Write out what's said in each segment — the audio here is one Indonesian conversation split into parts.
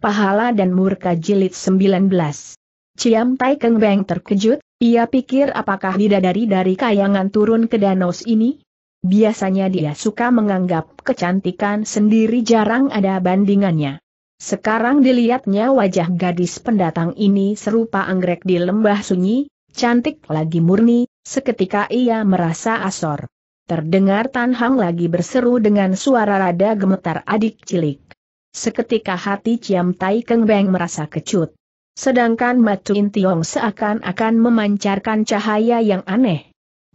Pahala dan Murka Jilid 19. Ciam Tai Keng Beng terkejut, ia pikir apakah bidadari dari kayangan turun ke danau ini? Biasanya dia suka menganggap kecantikan sendiri jarang ada bandingannya. Sekarang dilihatnya wajah gadis pendatang ini serupa anggrek di lembah sunyi, cantik lagi murni, seketika ia merasa asor. Terdengar Tan Hang lagi berseru dengan suara rada gemetar adik cilik. Seketika hati Ciam Tai Keng Beng merasa kecut. Sedangkan Matu Tiong seakan-akan memancarkan cahaya yang aneh.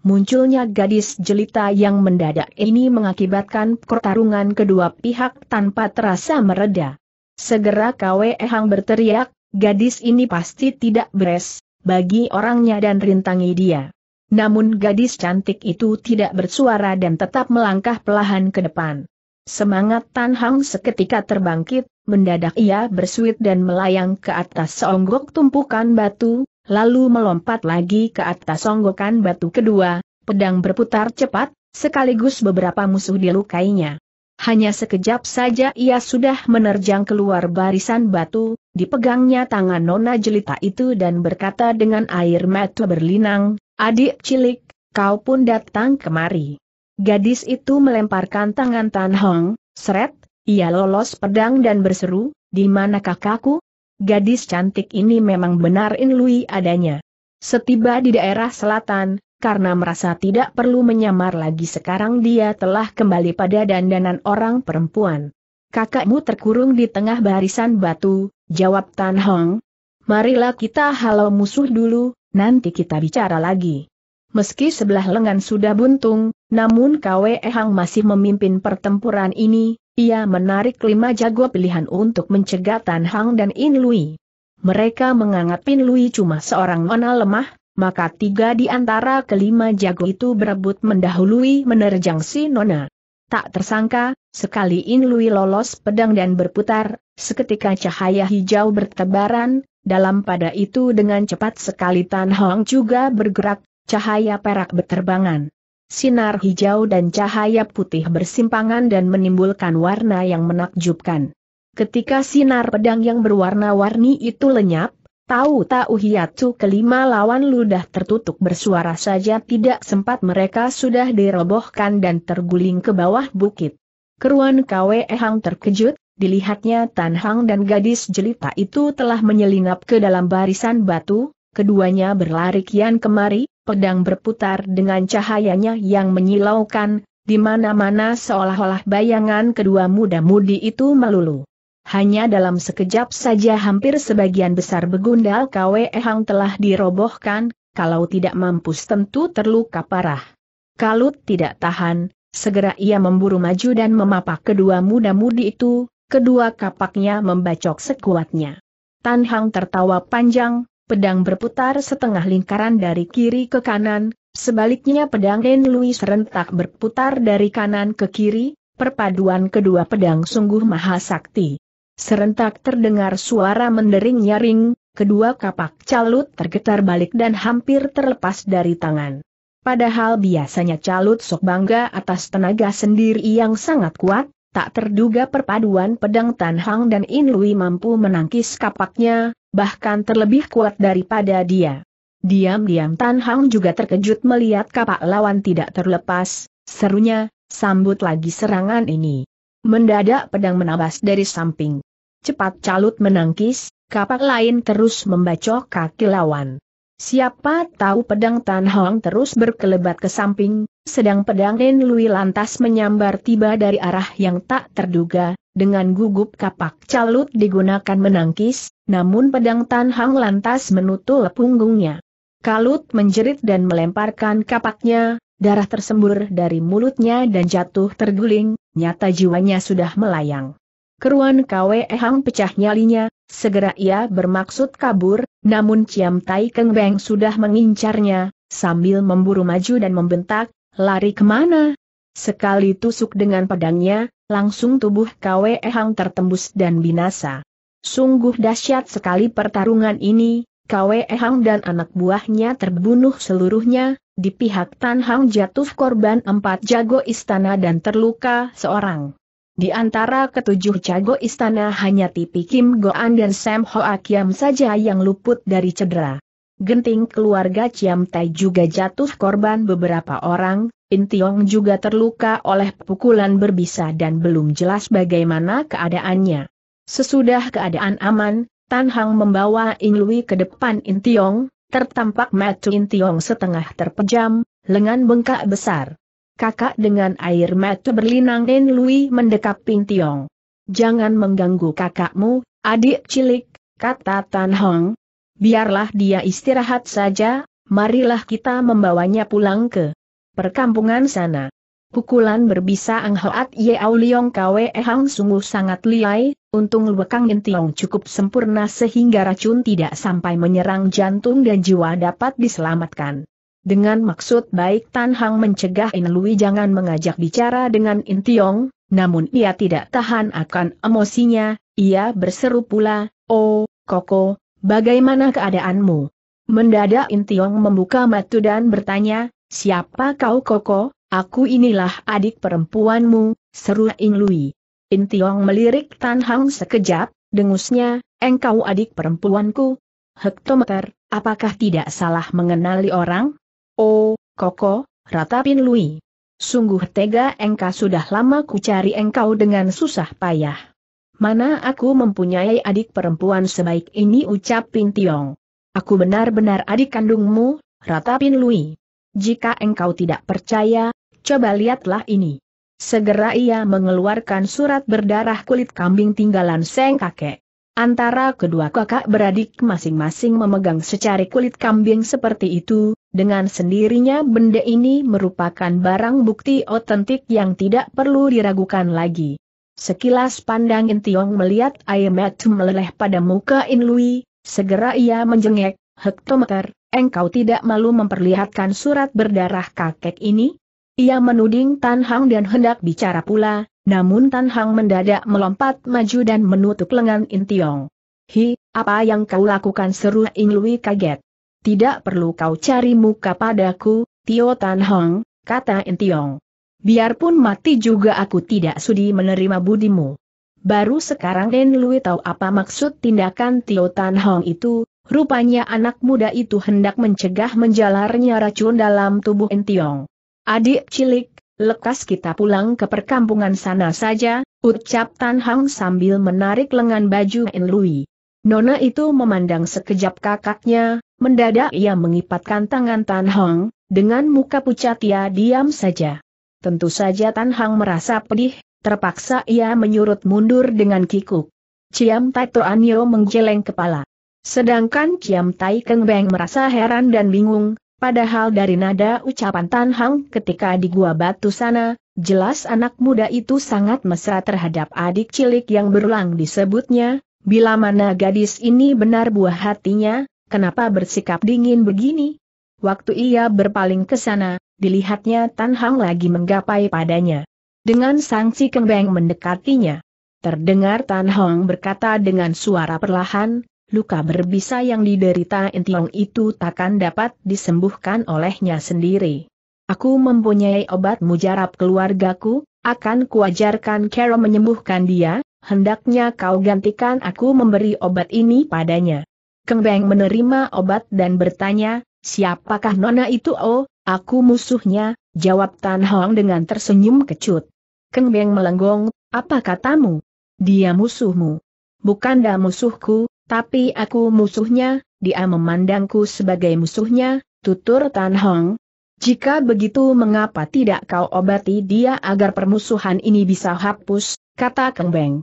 Munculnya gadis jelita yang mendadak ini mengakibatkan pertarungan kedua pihak tanpa terasa mereda. Segera Kwe Ehang berteriak, gadis ini pasti tidak beres, bagi orangnya dan rintangi dia. Namun gadis cantik itu tidak bersuara dan tetap melangkah pelahan ke depan. Semangat Tan Hang seketika terbangkit, mendadak ia bersuit dan melayang ke atas seonggok tumpukan batu, lalu melompat lagi ke atas onggokan batu kedua, pedang berputar cepat, sekaligus beberapa musuh dilukainya. Hanya sekejap saja ia sudah menerjang keluar barisan batu, dipegangnya tangan nona jelita itu dan berkata dengan air mata berlinang, adik cilik, kau pun datang kemari. Gadis itu melemparkan tangan Tan Hong, seret, ia lolos pedang dan berseru, di mana kakakku? Gadis cantik ini memang benar In Lui adanya. Setiba di daerah selatan, karena merasa tidak perlu menyamar lagi sekarang dia telah kembali pada dandanan orang perempuan. Kakakmu terkurung di tengah barisan batu, jawab Tan Hong. Marilah kita halau musuh dulu, nanti kita bicara lagi. Meski sebelah lengan sudah buntung, namun Kwe Ehang masih memimpin pertempuran ini, ia menarik lima jago pilihan untuk mencegat Tan Hang dan In Lui. Mereka menganggap In Lui cuma seorang nona lemah, maka tiga di antara kelima jago itu berebut mendahului menerjang si nona. Tak tersangka, sekali In Lui lolos pedang dan berputar, seketika cahaya hijau bertebaran, dalam pada itu dengan cepat sekali Tan Hong juga bergerak, cahaya perak berterbangan. Sinar hijau dan cahaya putih bersimpangan dan menimbulkan warna yang menakjubkan. Ketika sinar pedang yang berwarna-warni itu lenyap, tahu-tahu hiatu kelima lawan ludah tertutup bersuara saja tidak sempat mereka sudah dirobohkan dan terguling ke bawah bukit. Keruan Kwe Ehang terkejut, dilihatnya Tan Hang dan gadis jelita itu telah menyelinap ke dalam barisan batu, keduanya berlari kian kemari, pedang berputar dengan cahayanya yang menyilaukan, di mana-mana seolah-olah bayangan kedua muda-mudi itu melulu. Hanya dalam sekejap saja hampir sebagian besar begundal Kwe Ehang telah dirobohkan, kalau tidak mampus tentu terluka parah. Kalut tidak tahan, segera ia memburu maju dan memapak kedua muda-mudi itu, kedua kapaknya membacok sekuatnya. Tan Hang tertawa panjang, pedang berputar setengah lingkaran dari kiri ke kanan, sebaliknya pedang Den Louis serentak berputar dari kanan ke kiri, perpaduan kedua pedang sungguh mahasakti. Serentak terdengar suara mendering nyaring, kedua kapak calut tergetar balik dan hampir terlepas dari tangan. Padahal biasanya calut sok bangga atas tenaga sendiri yang sangat kuat, tak terduga perpaduan pedang Tan Hang dan In Lui mampu menangkis kapaknya, bahkan terlebih kuat daripada dia. Diam-diam Tan Hang juga terkejut melihat kapak lawan tidak terlepas, serunya, sambut lagi serangan ini. Mendadak pedang menabas dari samping. Cepat calut menangkis, kapak lain terus membacok kaki lawan. Siapa tahu pedang Tan Hong terus berkelebat ke samping, sedang pedang Ren Lui lantas menyambar tiba dari arah yang tak terduga, dengan gugup kapak calut digunakan menangkis, namun pedang Tan Hang lantas menutul punggungnya. Kalut menjerit dan melemparkan kapaknya, darah tersembur dari mulutnya dan jatuh terguling, nyata jiwanya sudah melayang. Keruan Kwe Ehang pecah nyalinya, segera ia bermaksud kabur, namun Ciam Tai Keng Beng sudah mengincarnya, sambil memburu maju dan membentak, lari ke mana? Sekali tusuk dengan pedangnya, langsung tubuh Kwe Ehang tertembus dan binasa. Sungguh dahsyat sekali pertarungan ini, Kwe Ehang dan anak buahnya terbunuh seluruhnya, di pihak Tan Hang jatuh korban empat jago istana dan terluka seorang. Di antara ketujuh jago istana hanya Tipi Kim Goan dan Sam Hoa Kiam saja yang luput dari cedera. Genting keluarga Ciam Tai juga jatuh korban beberapa orang, Intiong juga terluka oleh pukulan berbisa dan belum jelas bagaimana keadaannya. Sesudah keadaan aman, Tan Hang membawa In Lui ke depan Intiong, tertampak mata Intiong setengah terpejam, lengan bengkak besar kakak dengan air mata berlinang Den Lui mendekap Pintiong. Jangan mengganggu kakakmu, adik cilik, kata Tan Hong. Biarlah dia istirahat saja, marilah kita membawanya pulang ke perkampungan sana. Pukulan berbisa Ang Hoat Ye Auliong Kwe Hang sungguh sangat liai, untung Luekang Intiong cukup sempurna sehingga racun tidak sampai menyerang jantung dan jiwa dapat diselamatkan. Dengan maksud baik Tan Hang mencegah In Lui jangan mengajak bicara dengan In Tiong, namun ia tidak tahan akan emosinya, ia berseru pula, Oh, Koko, bagaimana keadaanmu? Mendadak In Tiong membuka mata dan bertanya, siapa kau Koko? Aku inilah adik perempuanmu, seru In Lui. In Tiong melirik Tan Hang sekejap, dengusnya, engkau adik perempuanku? Hektometer, apakah tidak salah mengenali orang? Oh, Koko, ratapin Lui. Sungguh tega engkau sudah lama ku cari engkau dengan susah payah. Mana aku mempunyai adik perempuan sebaik ini ucap Tiong. Aku benar-benar adik kandungmu, ratapin Lui. Jika engkau tidak percaya, coba lihatlah ini. Segera ia mengeluarkan surat berdarah kulit kambing tinggalan Seng kakek. Antara kedua kakak beradik masing-masing memegang secari kulit kambing seperti itu, dengan sendirinya benda ini merupakan barang bukti otentik yang tidak perlu diragukan lagi. Sekilas pandang Intiong melihat air mata meleleh pada muka In Lui, segera ia menjengek, hektometer, engkau tidak malu memperlihatkan surat berdarah kakek ini? Ia menuding Tan Hang dan hendak bicara pula, namun Tan Hang mendadak melompat maju dan menutup lengan Intiong. Hi, apa yang kau lakukan seru In Lui kaget. Tidak perlu kau cari muka padaku, Tio Tan Hang, kata Intiong. Biarpun mati juga aku tidak sudi menerima budimu. Baru sekarang In Lui tahu apa maksud tindakan Tio Tan Hong itu, rupanya anak muda itu hendak mencegah menjalarnya racun dalam tubuh Intiong. Adik cilik, Lekas kita pulang ke perkampungan sana saja, ucap Tan Hang sambil menarik lengan baju En Lui. Nona itu memandang sekejap kakaknya, mendadak ia mengipatkan tangan Tan Hang, dengan muka pucat ia diam saja. Tentu saja Tan Hang merasa pedih, terpaksa ia menyurut mundur dengan kikuk. Ciam Tai Toanyo menggeleng kepala. Sedangkan Ciam Tai Keng Beng merasa heran dan bingung, Padahal dari nada ucapan Tan Hang ketika di gua batu sana, jelas anak muda itu sangat mesra terhadap adik cilik yang berulang disebutnya, bila mana gadis ini benar buah hatinya, kenapa bersikap dingin begini? Waktu ia berpaling ke sana, dilihatnya Tan Hang lagi menggapai padanya. Dengan sangsi kembang mendekatinya. Terdengar Tan Hang berkata dengan suara perlahan, luka berbisa yang diderita Intiong itu takkan dapat disembuhkan olehnya sendiri. Aku mempunyai obat mujarab keluargaku, akan kuajarkan Carol menyembuhkan dia, hendaknya kau gantikan aku memberi obat ini padanya. Keng menerima obat dan bertanya, siapakah nona itu oh, aku musuhnya, jawab Tan Hong dengan tersenyum kecut. Keng Beng melenggong, apa katamu? Dia musuhmu. Bukan dah musuhku, tapi aku musuhnya, dia memandangku sebagai musuhnya, tutur Tan Hong. Jika begitu mengapa tidak kau obati dia agar permusuhan ini bisa hapus, kata Keng Beng.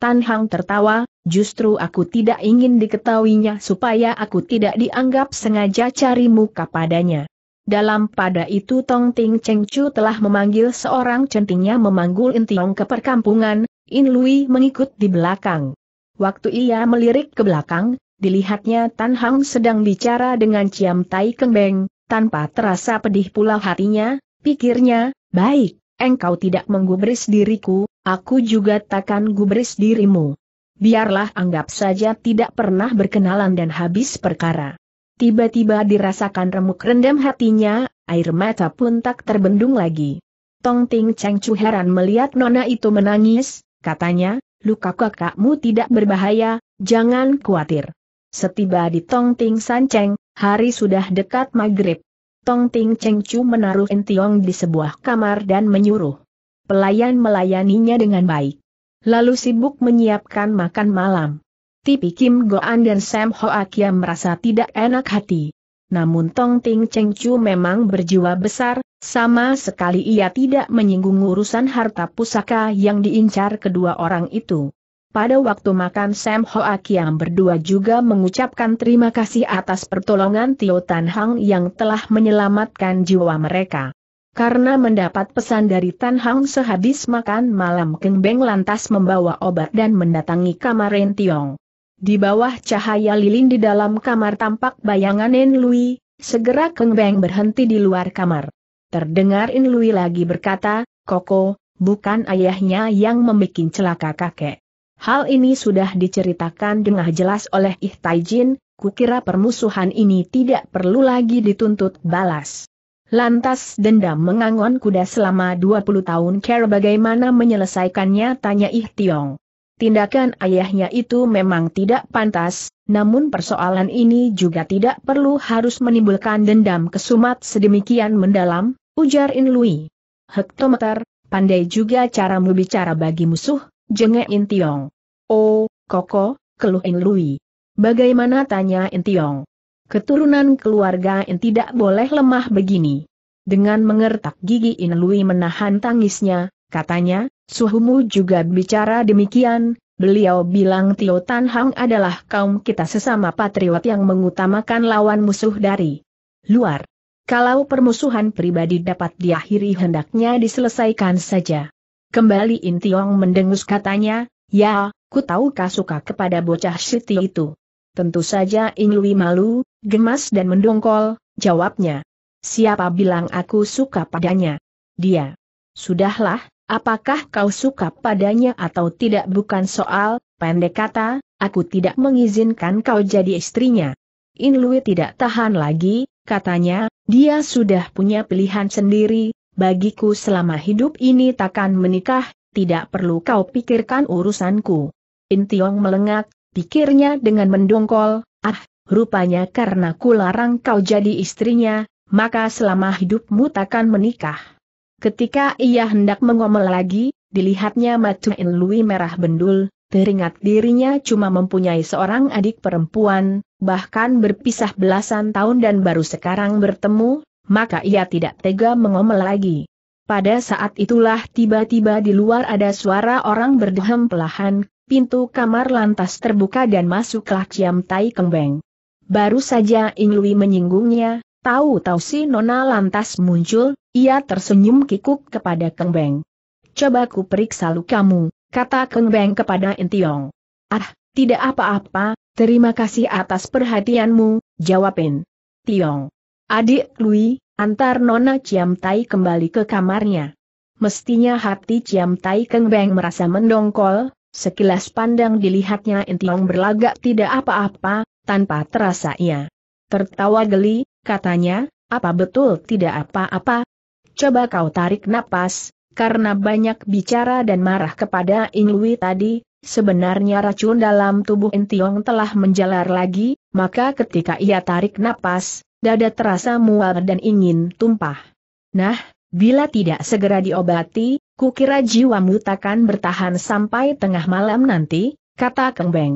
Tan Hang tertawa, justru aku tidak ingin diketahuinya supaya aku tidak dianggap sengaja cari muka padanya. Dalam pada itu Tong Ting Cheng Chu telah memanggil seorang centingnya memanggul Intiong ke perkampungan, In Lui mengikut di belakang. Waktu ia melirik ke belakang, dilihatnya Tan Hang sedang bicara dengan Ciam Tai Kembeng, tanpa terasa pedih pula hatinya, pikirnya, baik, engkau tidak menggubris diriku, aku juga takkan gubris dirimu. Biarlah anggap saja tidak pernah berkenalan dan habis perkara. Tiba-tiba dirasakan remuk rendam hatinya, air mata pun tak terbendung lagi. Tong Ting Cheng Chu heran melihat nona itu menangis, katanya, luka kakakmu tidak berbahaya, jangan khawatir. Setiba di Tong Ting San Cheng, hari sudah dekat maghrib. Tong Ting Cheng Chu menaruh Intiong di sebuah kamar dan menyuruh pelayan melayaninya dengan baik. Lalu sibuk menyiapkan makan malam. Tipi Kim Goan dan Sam Hoa Kia merasa tidak enak hati. Namun Tong Ting Cheng Chu memang berjiwa besar, sama sekali ia tidak menyinggung urusan harta pusaka yang diincar kedua orang itu. Pada waktu makan Sam Hoa Kiam berdua juga mengucapkan terima kasih atas pertolongan Tio Tan Hang yang telah menyelamatkan jiwa mereka. Karena mendapat pesan dari Tan Hang sehabis makan malam Keng Beng lantas membawa obat dan mendatangi kamar Ren Tiong. Di bawah cahaya lilin di dalam kamar tampak bayangan En Lui, segera Keng Beng berhenti di luar kamar. Terdengar In Lui lagi berkata, Koko, bukan ayahnya yang membuat celaka kakek. Hal ini sudah diceritakan dengan jelas oleh Ih Taijin, kukira permusuhan ini tidak perlu lagi dituntut balas. Lantas dendam mengangon kuda selama 20 tahun care bagaimana menyelesaikannya tanya Ih Tiong. Tindakan ayahnya itu memang tidak pantas, namun persoalan ini juga tidak perlu harus menimbulkan dendam kesumat sedemikian mendalam, ujar In Lui. Hektometer, pandai juga caramu bicara bagi musuh, jengek In Tiong. Oh, koko, keluh In Lui. Bagaimana tanya In Tiong? Keturunan keluarga In tidak boleh lemah begini. Dengan mengertak gigi In Lui menahan tangisnya, katanya, suhumu juga bicara demikian, beliau bilang Tio Tan Hang adalah kaum kita sesama patriot yang mengutamakan lawan musuh dari luar. Kalau permusuhan pribadi dapat diakhiri hendaknya diselesaikan saja. Kembali Intiong mendengus katanya, ya, ku tahu kau suka kepada bocah Siti itu. Tentu saja Inglui malu, gemas dan mendongkol, jawabnya. Siapa bilang aku suka padanya? Dia. Sudahlah, apakah kau suka padanya atau tidak bukan soal, pendek kata, aku tidak mengizinkan kau jadi istrinya. Inlui tidak tahan lagi, katanya, dia sudah punya pilihan sendiri, bagiku selama hidup ini takkan menikah, tidak perlu kau pikirkan urusanku. Intiong melengak, pikirnya dengan mendongkol, ah, rupanya karena ku larang kau jadi istrinya, maka selama hidupmu takkan menikah. Ketika ia hendak mengomel lagi, dilihatnya mata Inlui merah bendul, teringat dirinya cuma mempunyai seorang adik perempuan, bahkan berpisah belasan tahun dan baru sekarang bertemu, maka ia tidak tega mengomel lagi. Pada saat itulah tiba-tiba di luar ada suara orang berdehem pelahan, pintu kamar lantas terbuka dan masuklah Ciam Tai Kembeng. Baru saja Inglui menyinggungnya, tahu-tahu si Nona lantas muncul, ia tersenyum kikuk kepada Kembeng. Coba ku periksa lukamu, kata Kembeng kepada Intiong. Ah, tidak apa-apa, Terima kasih atas perhatianmu, jawabin. Tiong. Adik Lui, antar Nona Ciam Tai kembali ke kamarnya. Mestinya hati Ciam Tai Keng Beng merasa mendongkol, sekilas pandang dilihatnya Intiong berlagak tidak apa-apa, tanpa terasa ia. Tertawa geli, katanya, apa betul tidak apa-apa? Coba kau tarik napas, karena banyak bicara dan marah kepada Ing Lui tadi, Sebenarnya racun dalam tubuh Intiong telah menjalar lagi, maka ketika ia tarik napas, dada terasa mual dan ingin tumpah. Nah, bila tidak segera diobati, kukira jiwamu takkan bertahan sampai tengah malam nanti, kata Keng Beng.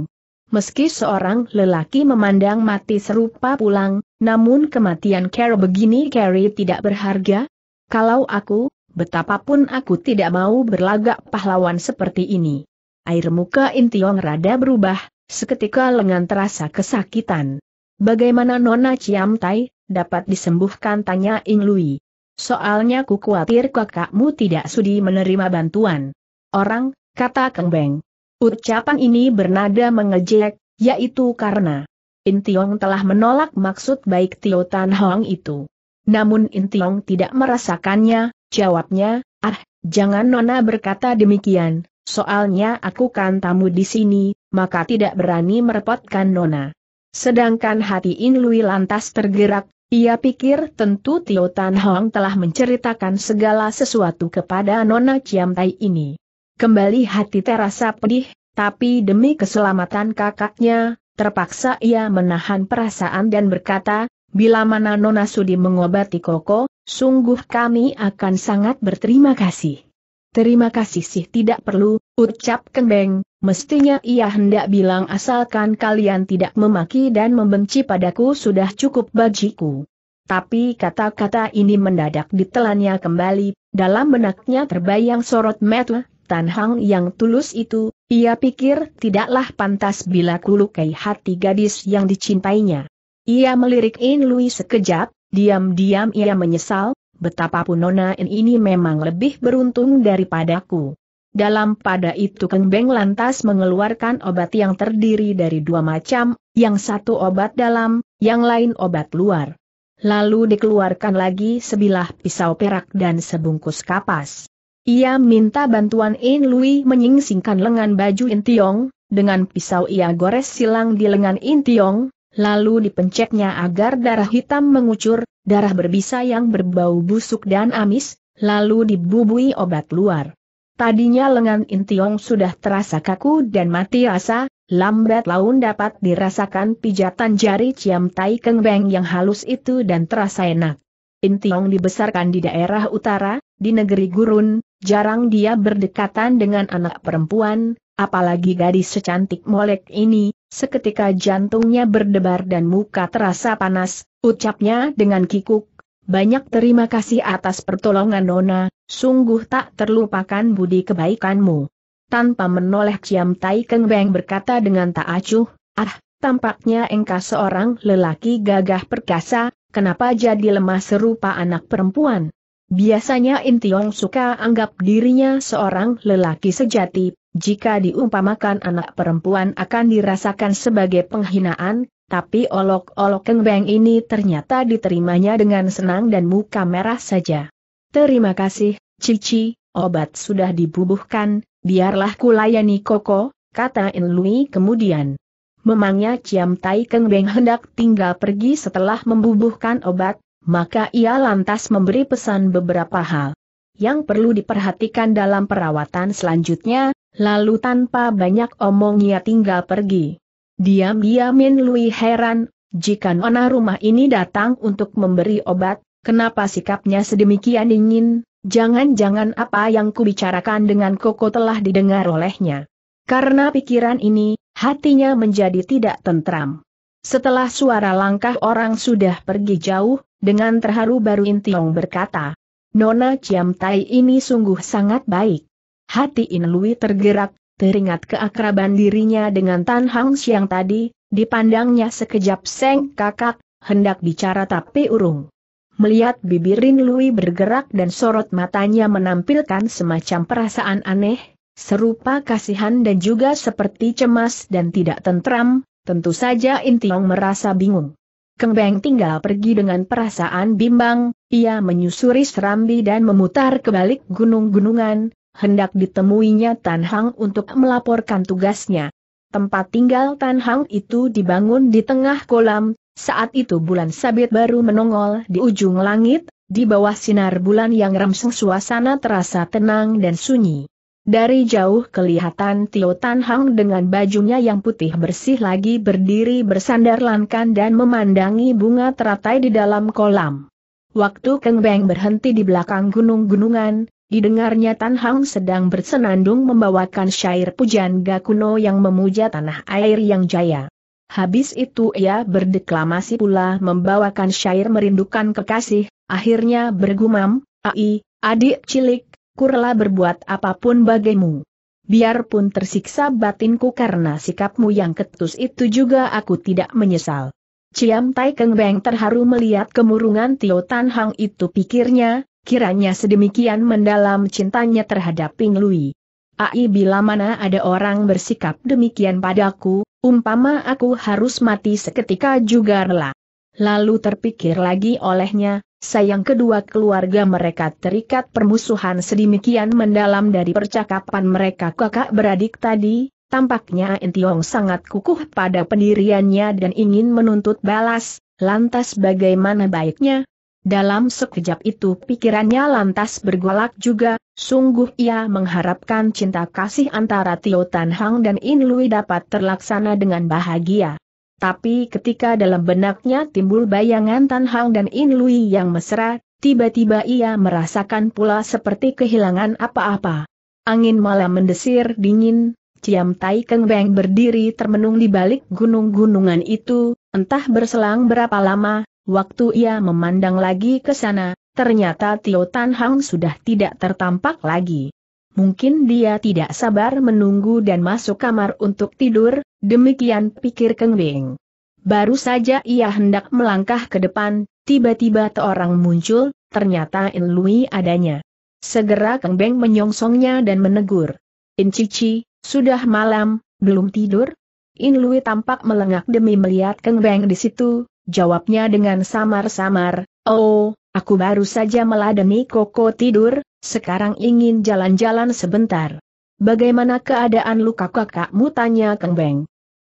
Meski seorang lelaki memandang mati serupa pulang, namun kematian Carrie begini Carrie tidak berharga. Kalau aku, betapapun aku tidak mau berlagak pahlawan seperti ini. Air muka Intiong rada berubah, seketika lengan terasa kesakitan. Bagaimana Nona Ciam Tai, dapat disembuhkan tanya Ing Lui. Soalnya ku khawatir kakakmu tidak sudi menerima bantuan. Orang, kata Keng Beng. Ucapan ini bernada mengejek, yaitu karena Intiong telah menolak maksud baik Tio Tan Hong itu. Namun Intiong tidak merasakannya, jawabnya, ah, jangan Nona berkata demikian, soalnya aku kan tamu di sini, maka tidak berani merepotkan Nona. Sedangkan hati In Lui lantas tergerak, Ia pikir tentu Tio Tan Hong telah menceritakan segala sesuatu kepada Nona Ciam Tai ini. Kembali hati terasa pedih, tapi demi keselamatan kakaknya, terpaksa ia menahan perasaan dan berkata, bila mana Nona Sudi mengobati Koko, sungguh kami akan sangat berterima kasih. Terima kasih sih tidak perlu, ucap Kembeng, mestinya ia hendak bilang asalkan kalian tidak memaki dan membenci padaku sudah cukup bagiku. Tapi kata-kata ini mendadak ditelannya kembali, dalam benaknya terbayang sorot mata, Tan Hang yang tulus itu, ia pikir tidaklah pantas bila kulukai hati gadis yang dicintainya. Ia melirik In Lui sekejap, diam-diam ia menyesal, betapapun Nona ini memang lebih beruntung daripadaku. Dalam pada itu Keng Beng lantas mengeluarkan obat yang terdiri dari dua macam, yang satu obat dalam, yang lain obat luar. Lalu dikeluarkan lagi sebilah pisau perak dan sebungkus kapas. Ia minta bantuan In Lui menyingsingkan lengan baju In Tiong, dengan pisau ia gores silang di lengan In Tiong, lalu dipencetnya agar darah hitam mengucur, darah berbisa yang berbau busuk dan amis, lalu dibubui obat luar. Tadinya lengan Intiong sudah terasa kaku dan mati rasa, lambat laun dapat dirasakan pijatan jari Ciam Tai Keng Beng yang halus itu dan terasa enak. Intiong dibesarkan di daerah utara, di negeri gurun, jarang dia berdekatan dengan anak perempuan, apalagi gadis secantik molek ini, seketika jantungnya berdebar dan muka terasa panas, ucapnya dengan kikuk, banyak terima kasih atas pertolongan Nona, sungguh tak terlupakan budi kebaikanmu. Tanpa menoleh Ciam Tai Keng Beng berkata dengan tak acuh, ah, tampaknya engkau seorang lelaki gagah perkasa, kenapa jadi lemah serupa anak perempuan? Biasanya Intiong suka anggap dirinya seorang lelaki sejati, jika diumpamakan anak perempuan akan dirasakan sebagai penghinaan, tapi olok-olok Keng Beng ini ternyata diterimanya dengan senang dan muka merah saja. Terima kasih, Cici, obat sudah dibubuhkan, biarlah kulayani Koko, kata In Lui kemudian. Memangnya Ciam Tai Keng Beng hendak tinggal pergi setelah membubuhkan obat, maka ia lantas memberi pesan beberapa hal yang perlu diperhatikan dalam perawatan selanjutnya, lalu tanpa banyak omong ia tinggal pergi. Diam-diam Min Lui heran, jika nona rumah ini datang untuk memberi obat, kenapa sikapnya sedemikian dingin, jangan-jangan apa yang kubicarakan dengan Koko telah didengar olehnya. Karena pikiran ini, hatinya menjadi tidak tentram. Setelah suara langkah orang sudah pergi jauh, dengan terharu baru Intiong berkata, Nona Ciam Tai ini sungguh sangat baik. Hati In Lui tergerak, teringat keakraban dirinya dengan Tan Hang siang tadi, dipandangnya sekejap Seng kakak, hendak bicara tapi urung. Melihat bibirin Lui bergerak dan sorot matanya menampilkan semacam perasaan aneh, serupa kasihan dan juga seperti cemas dan tidak tentram, tentu saja Intiong merasa bingung. Keng tinggal pergi dengan perasaan bimbang, ia menyusuri serambi dan memutar kebalik gunung-gunungan, hendak ditemuinya Tan Hang untuk melaporkan tugasnya. Tempat tinggal Tan Hang itu dibangun di tengah kolam, saat itu bulan sabit baru menongol di ujung langit, di bawah sinar bulan yang remseng suasana terasa tenang dan sunyi. Dari jauh kelihatan Tio Tan Hang dengan bajunya yang putih bersih lagi berdiri bersandar lankan dan memandangi bunga teratai di dalam kolam. Waktu Keng Beng berhenti di belakang gunung-gunungan, Didengarnya Tan Hang sedang bersenandung membawakan syair pujian Gakuno yang memuja tanah air yang jaya. Habis itu ia berdeklamasi pula membawakan syair merindukan kekasih, akhirnya bergumam, Ai, adik cilik, kurlah berbuat apa pun bagimu. Biarpun tersiksa batinku karena sikapmu yang ketus itu juga aku tidak menyesal. Ciam Tai Keng Beng terharu melihat kemurungan Tio Tan Hang itu pikirnya, kiranya sedemikian mendalam cintanya terhadap Ping Lui. Ai bila mana ada orang bersikap demikian padaku, umpama aku harus mati seketika juga rela. Lalu terpikir lagi olehnya, sayang kedua keluarga mereka terikat permusuhan sedemikian mendalam dari percakapan mereka kakak beradik tadi, tampaknya Entiong sangat kukuh pada pendiriannya dan ingin menuntut balas, Lantas bagaimana baiknya? Dalam sekejap itu pikirannya lantas bergolak juga, sungguh ia mengharapkan cinta kasih antara Tio Tan Hang dan In Lui dapat terlaksana dengan bahagia. Tapi ketika dalam benaknya timbul bayangan Tan Hang dan In Lui yang mesra, tiba-tiba ia merasakan pula seperti kehilangan apa-apa. Angin malam mendesir dingin, Ciam Tai Keng Beng berdiri termenung di balik gunung-gunungan itu, entah berselang berapa lama, waktu ia memandang lagi ke sana, ternyata Tio Tan Hang sudah tidak tertampak lagi. Mungkin dia tidak sabar menunggu dan masuk kamar untuk tidur, demikian pikir Keng Beng. Baru saja ia hendak melangkah ke depan, tiba-tiba seorang muncul, ternyata In Lui adanya. Segera Keng Beng menyongsongnya dan menegur. In Cici, sudah malam, belum tidur? In Lui tampak melengak demi melihat Keng Beng di situ, jawabnya dengan samar-samar, Oh, aku baru saja meladeni koko tidur, sekarang ingin jalan-jalan sebentar. Bagaimana keadaan luka kakakmu tanya Keng Beng.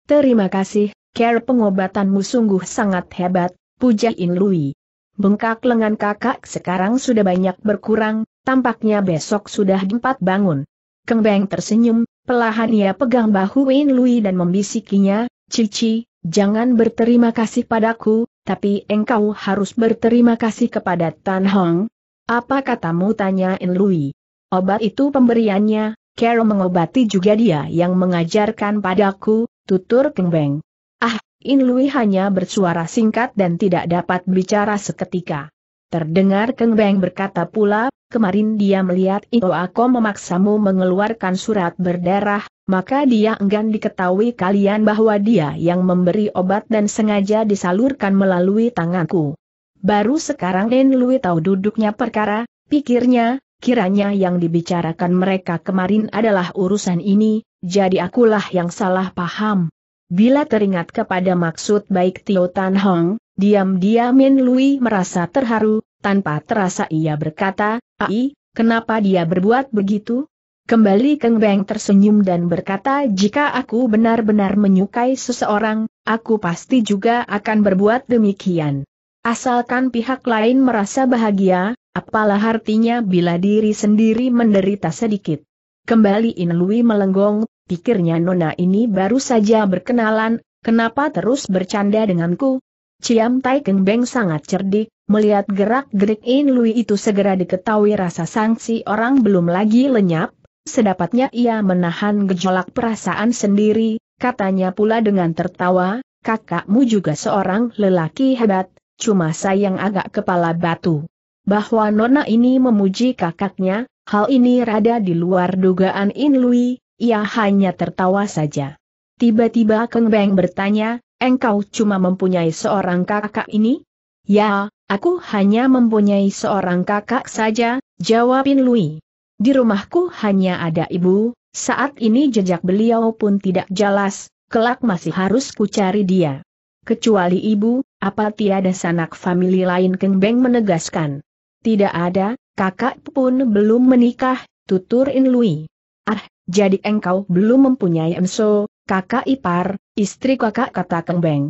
Terima kasih, care pengobatanmu sungguh sangat hebat, puja In Lui. Bengkak lengan kakak sekarang sudah banyak berkurang, Tampaknya besok sudah gempat bangun. Keng Beng tersenyum, pelahan ia pegang bahu Win Lui dan membisikinya, Cici, jangan berterima kasih padaku, tapi engkau harus berterima kasih kepada Tan Hong. Apa katamu tanya In Lui? Obat itu pemberiannya, Carol mengobati juga dia yang mengajarkan padaku, tutur Keng Beng. Ah, In Lui hanya bersuara singkat dan tidak dapat bicara seketika. Terdengar Keng Beng berkata pula, kemarin dia melihat itu aku memaksamu mengeluarkan surat berdarah, maka dia enggan diketahui kalian bahwa dia yang memberi obat dan sengaja disalurkan melalui tanganku. Baru sekarang Den Lui tahu duduknya perkara, pikirnya, kiranya yang dibicarakan mereka kemarin adalah urusan ini, jadi akulah yang salah paham. Bila teringat kepada maksud baik Tio Tan Hong, diam-diam Min Lui merasa terharu, tanpa terasa ia berkata, Ai, kenapa dia berbuat begitu? Kembali Keng Beng tersenyum dan berkata jika aku benar-benar menyukai seseorang, aku pasti juga akan berbuat demikian. Asalkan pihak lain merasa bahagia, apalah artinya bila diri sendiri menderita sedikit. Kembali Inlui melenggong, pikirnya Nona ini baru saja berkenalan, kenapa terus bercanda denganku? Ciam Tai Keng Beng sangat cerdik, Melihat gerak-gerik In Lui itu segera diketahui rasa sangsi orang belum lagi lenyap, sedapatnya ia menahan gejolak perasaan sendiri, katanya pula dengan tertawa, kakakmu juga seorang lelaki hebat, cuma sayang agak kepala batu. Bahwa nona ini memuji kakaknya, hal ini rada di luar dugaan In Lui, ia hanya tertawa saja. Tiba-tiba Keng Beng bertanya, engkau cuma mempunyai seorang kakak ini? Ya, Aku hanya mempunyai seorang kakak saja, jawabin Lui. Di rumahku hanya ada ibu, saat ini jejak beliau pun tidak jelas, kelak masih harus kucari dia. Kecuali ibu, apa tiada sanak famili lain Keng Beng menegaskan. Tidak ada, kakak pun belum menikah, tuturin Lui. Ah, jadi engkau belum mempunyai enso, kakak ipar, istri kakak kata Keng Beng.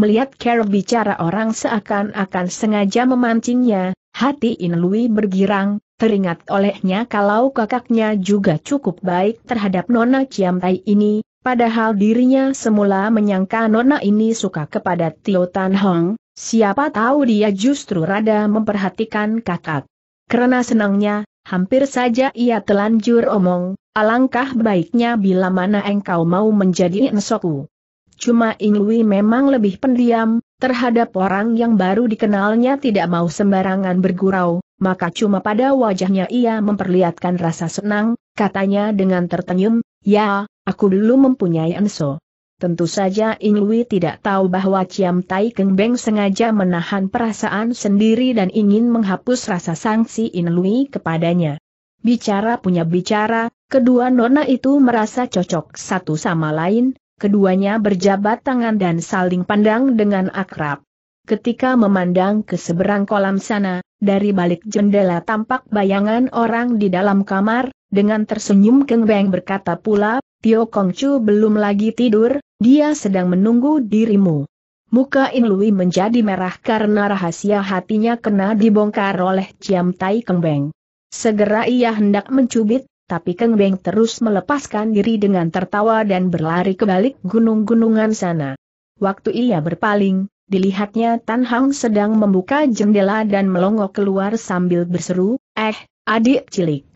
Melihat Carol bicara orang seakan-akan sengaja memancingnya, hati Inlui bergirang, teringat olehnya kalau kakaknya juga cukup baik terhadap Nona Ciamtai ini, padahal dirinya semula menyangka Nona ini suka kepada Tio Tan Hong, siapa tahu dia justru rada memperhatikan kakak. Karena senangnya, hampir saja ia telanjur omong, alangkah baiknya bila mana engkau mau menjadi ensoku. Cuma Ingwi memang lebih pendiam, terhadap orang yang baru dikenalnya tidak mau sembarangan bergurau, maka cuma pada wajahnya ia memperlihatkan rasa senang, katanya dengan tertenyum, ya, aku belum mempunyai enso. Tentu saja Ingwi tidak tahu bahwa Ciam Tai Keng Beng sengaja menahan perasaan sendiri dan ingin menghapus rasa sangsi Inlui kepadanya. Bicara punya bicara, kedua nona itu merasa cocok satu sama lain, keduanya berjabat tangan dan saling pandang dengan akrab. Ketika memandang ke seberang kolam sana, dari balik jendela tampak bayangan orang di dalam kamar, dengan tersenyum Keng Beng berkata pula, Tio Kongcu belum lagi tidur, dia sedang menunggu dirimu. Muka In Lui menjadi merah karena rahasia hatinya kena dibongkar oleh Ciam Tai Keng Beng. Segera ia hendak mencubit, tapi Keng Beng terus melepaskan diri dengan tertawa dan berlari ke balik gunung-gunungan sana. Waktu ia berpaling, dilihatnya Tan Hang sedang membuka jendela dan melongo keluar sambil berseru, eh, adik cilik.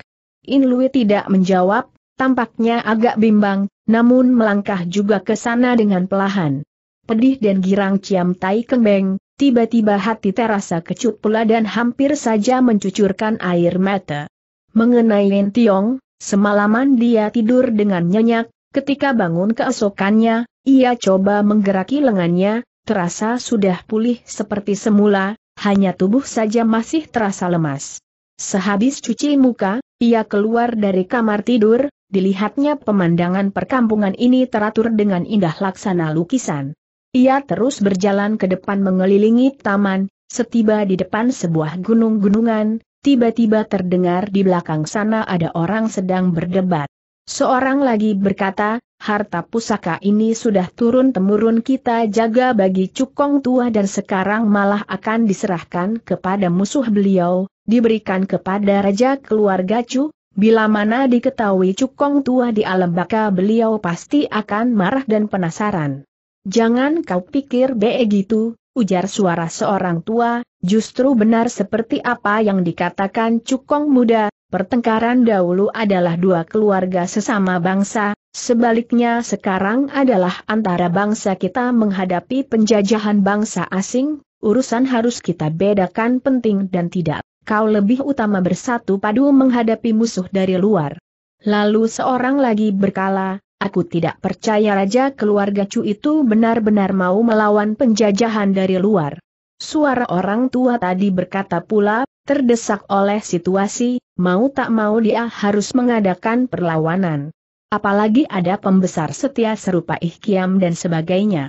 In Lui tidak menjawab, tampaknya agak bimbang, namun melangkah juga ke sana dengan pelahan pedih dan girang Ciam Tai Kembeng, tiba-tiba hati terasa kecut pula dan hampir saja mencucurkan air mata. Mengenai Wen Tiong, semalaman dia tidur dengan nyenyak, ketika bangun keesokannya, ia coba menggeraki lengannya, terasa sudah pulih seperti semula, hanya tubuh saja masih terasa lemas. Sehabis cuci muka, ia keluar dari kamar tidur, dilihatnya pemandangan perkampungan ini teratur dengan indah laksana lukisan. Ia terus berjalan ke depan mengelilingi taman, setiba di depan sebuah gunung-gunungan, tiba-tiba terdengar di belakang sana ada orang sedang berdebat. Seorang lagi berkata, harta pusaka ini sudah turun-temurun kita jaga bagi cukong tua dan sekarang malah akan diserahkan kepada musuh beliau, diberikan kepada raja keluarga Cu, bila mana diketahui cukong tua di alam baka beliau pasti akan marah dan penasaran. Jangan kau pikir begitu, ujar suara seorang tua, justru benar seperti apa yang dikatakan Cukong muda, pertengkaran dahulu adalah dua keluarga sesama bangsa, sebaliknya sekarang adalah antara bangsa kita menghadapi penjajahan bangsa asing, urusan harus kita bedakan penting dan tidak, kau lebih utama bersatu padu menghadapi musuh dari luar. Lalu seorang lagi berkala, Aku tidak percaya Raja keluarga Cu itu benar-benar mau melawan penjajahan dari luar. Suara orang tua tadi berkata pula, terdesak oleh situasi, mau tak mau dia harus mengadakan perlawanan. Apalagi ada pembesar setia serupa Ihkiam dan sebagainya.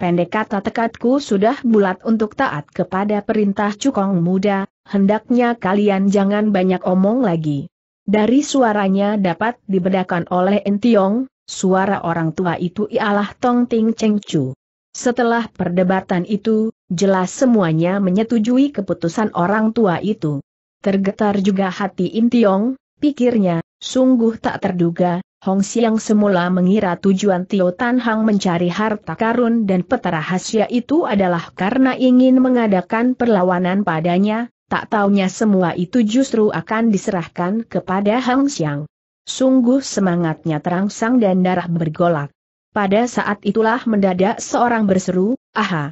Pendek kata tekadku sudah bulat untuk taat kepada perintah Cukong muda, hendaknya kalian jangan banyak omong lagi. Dari suaranya dapat dibedakan oleh Entiong, Suara orang tua itu ialah Tong Ting Cheng Chu. Setelah perdebatan itu, jelas semuanya menyetujui keputusan orang tua itu. Tergetar juga hati Intiong, pikirnya, sungguh tak terduga, Hong Siang semula mengira tujuan Tio Tan Hang mencari harta karun dan peta rahasia itu adalah karena ingin mengadakan perlawanan padanya, tak taunya semua itu justru akan diserahkan kepada Hong Xiang. Sungguh semangatnya terangsang dan darah bergolak. Pada saat itulah mendadak seorang berseru, Aha!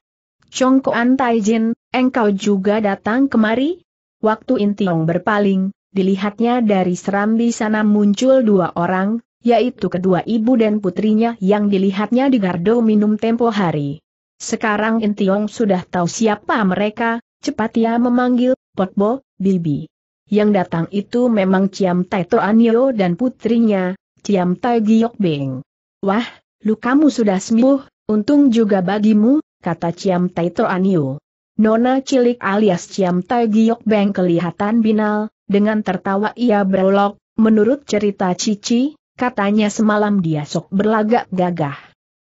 Chong Koan Taijin, engkau juga datang kemari? Waktu Intiong berpaling, dilihatnya dari serambi sana muncul dua orang, yaitu kedua ibu dan putrinya yang dilihatnya di gardo minum tempo hari. Sekarang Intiong sudah tahu siapa mereka, cepat ia memanggil, Potbo, Bibi. Yang datang itu memang Ciam Tai Toanio dan putrinya, Ciam Tai Giok Beng. Wah, lukamu sudah sembuh, untung juga bagimu, kata Ciam Tai Toanio. Nona cilik alias Ciam Tai Giok Beng kelihatan binal, dengan tertawa ia berolok, menurut cerita Cici, katanya semalam dia sok berlagak gagah.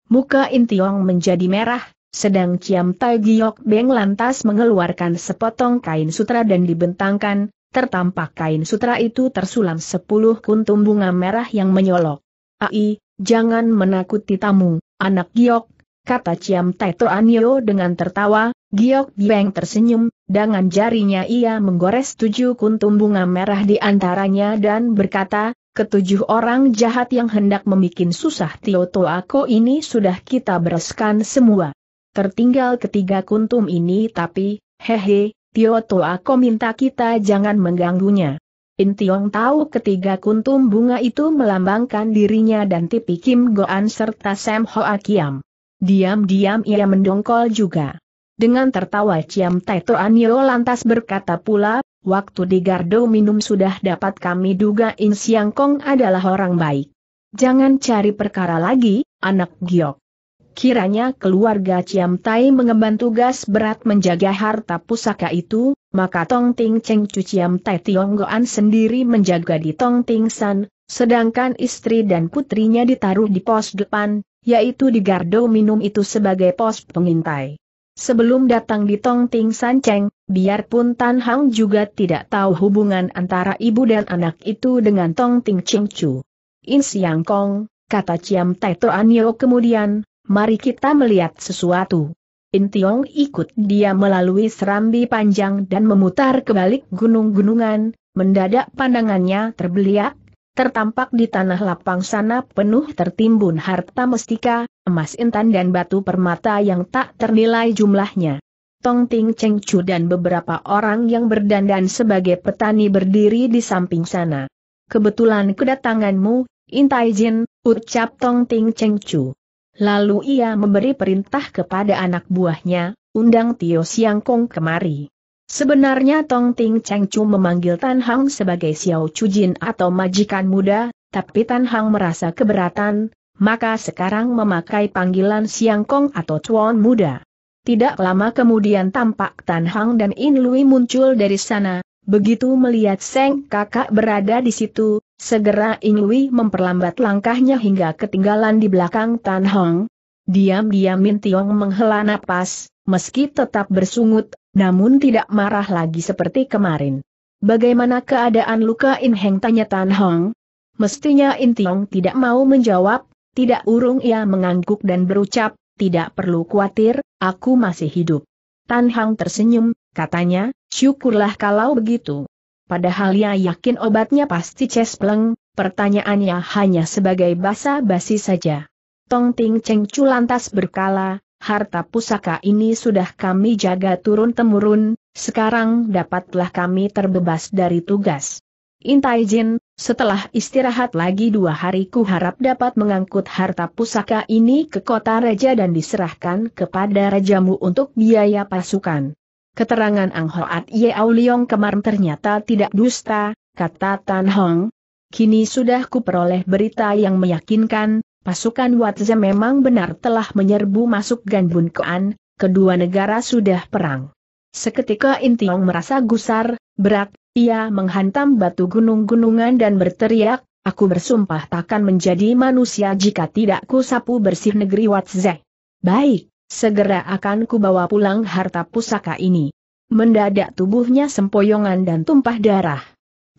Muka Intiong menjadi merah, sedang Ciam Tai Giok Beng lantas mengeluarkan sepotong kain sutra dan dibentangkan, tertampak kain sutra itu tersulam sepuluh kuntum bunga merah yang menyolok. Ai, jangan menakuti tamu, anak Giok, kata Ciam Taito Anyo dengan tertawa, Giok Beng tersenyum, dengan jarinya ia menggores tujuh kuntum bunga merah di antaranya dan berkata, ketujuh orang jahat yang hendak membuat susah Tio Toako ini sudah kita bereskan semua. Tertinggal ketiga kuntum ini tapi, hehe, Tio aku minta kita jangan mengganggunya. Intiong tahu ketiga kuntum bunga itu melambangkan dirinya dan Tipi Kim Goan serta Sam Hoa Kiam. Diam-diam ia mendongkol juga. Dengan tertawa Ciam Taito Anyo lantas berkata pula, waktu di Gardo minum sudah dapat kami duga In Siang Kong adalah orang baik. Jangan cari perkara lagi, anak giok. Kiranya keluarga Ciam Tai mengemban tugas berat menjaga harta pusaka itu, maka Tong Ting Cheng Chu Ciam Tai Tionggoan sendiri menjaga di Tong Ting San, sedangkan istri dan putrinya ditaruh di pos depan, yaitu di gardo minum itu sebagai pos pengintai. Sebelum datang di Tong Ting Sanceng, biarpun Tan Hang juga tidak tahu hubungan antara ibu dan anak itu dengan Tong Ting Ching Chu. In Siang Kong, kata Chiam Tai Anio kemudian, mari kita melihat sesuatu. In Tiong ikut dia melalui serambi panjang dan memutar ke balik gunung-gunungan, mendadak pandangannya terbeliak, tertampak di tanah lapang sana penuh tertimbun harta mestika, emas intan dan batu permata yang tak ternilai jumlahnya. Tong Ting Cheng Chu dan beberapa orang yang berdandan sebagai petani berdiri di samping sana. Kebetulan kedatanganmu, Intai Jin, ucap Tong Ting Cheng Chu. Lalu ia memberi perintah kepada anak buahnya, undang Tio Siang Kong kemari. Sebenarnya Tong Ting Cheng Chu memanggil Tan Hang sebagai Xiao Chu Jin atau majikan muda, tapi Tan Hang merasa keberatan, maka sekarang memakai panggilan Siang Kong atau Tuan Muda. Tidak lama kemudian tampak Tan Hang dan In Lui muncul dari sana, begitu melihat Seng kakak berada di situ, segera In Lui memperlambat langkahnya hingga ketinggalan di belakang Tan Hang. Diam-diam Min Tiong menghela napas, meski tetap bersungut, namun tidak marah lagi seperti kemarin. Bagaimana keadaan luka In Heng tanya Tan Hang? Mestinya In Tiong tidak mau menjawab, tidak urung ia mengangguk dan berucap, tidak perlu khawatir, aku masih hidup. Tan Hang tersenyum, katanya, syukurlah kalau begitu. Padahal ia yakin obatnya pasti cespleng, pertanyaannya hanya sebagai basa-basi saja. Tong Ting Cheng Chu lantas berkala, harta pusaka ini sudah kami jaga turun-temurun, sekarang dapatlah kami terbebas dari tugas. Intai Jin, setelah istirahat lagi dua hari ku harap dapat mengangkut harta pusaka ini ke kota raja dan diserahkan kepada rajamu untuk biaya pasukan. Keterangan Ang Hoat Ye Auliong kemarin ternyata tidak dusta, kata Tan Hong. Kini sudah ku peroleh berita yang meyakinkan, pasukan Watze memang benar telah menyerbu masuk Ganbun Koan, kedua negara sudah perang. Seketika Intiong merasa gusar, berak, ia menghantam batu gunung-gunungan dan berteriak, aku bersumpah takkan menjadi manusia jika tidak ku sapu bersih negeri Watze. Baik, segera akan ku bawa pulang harta pusaka ini. Mendadak tubuhnya sempoyongan dan tumpah darah.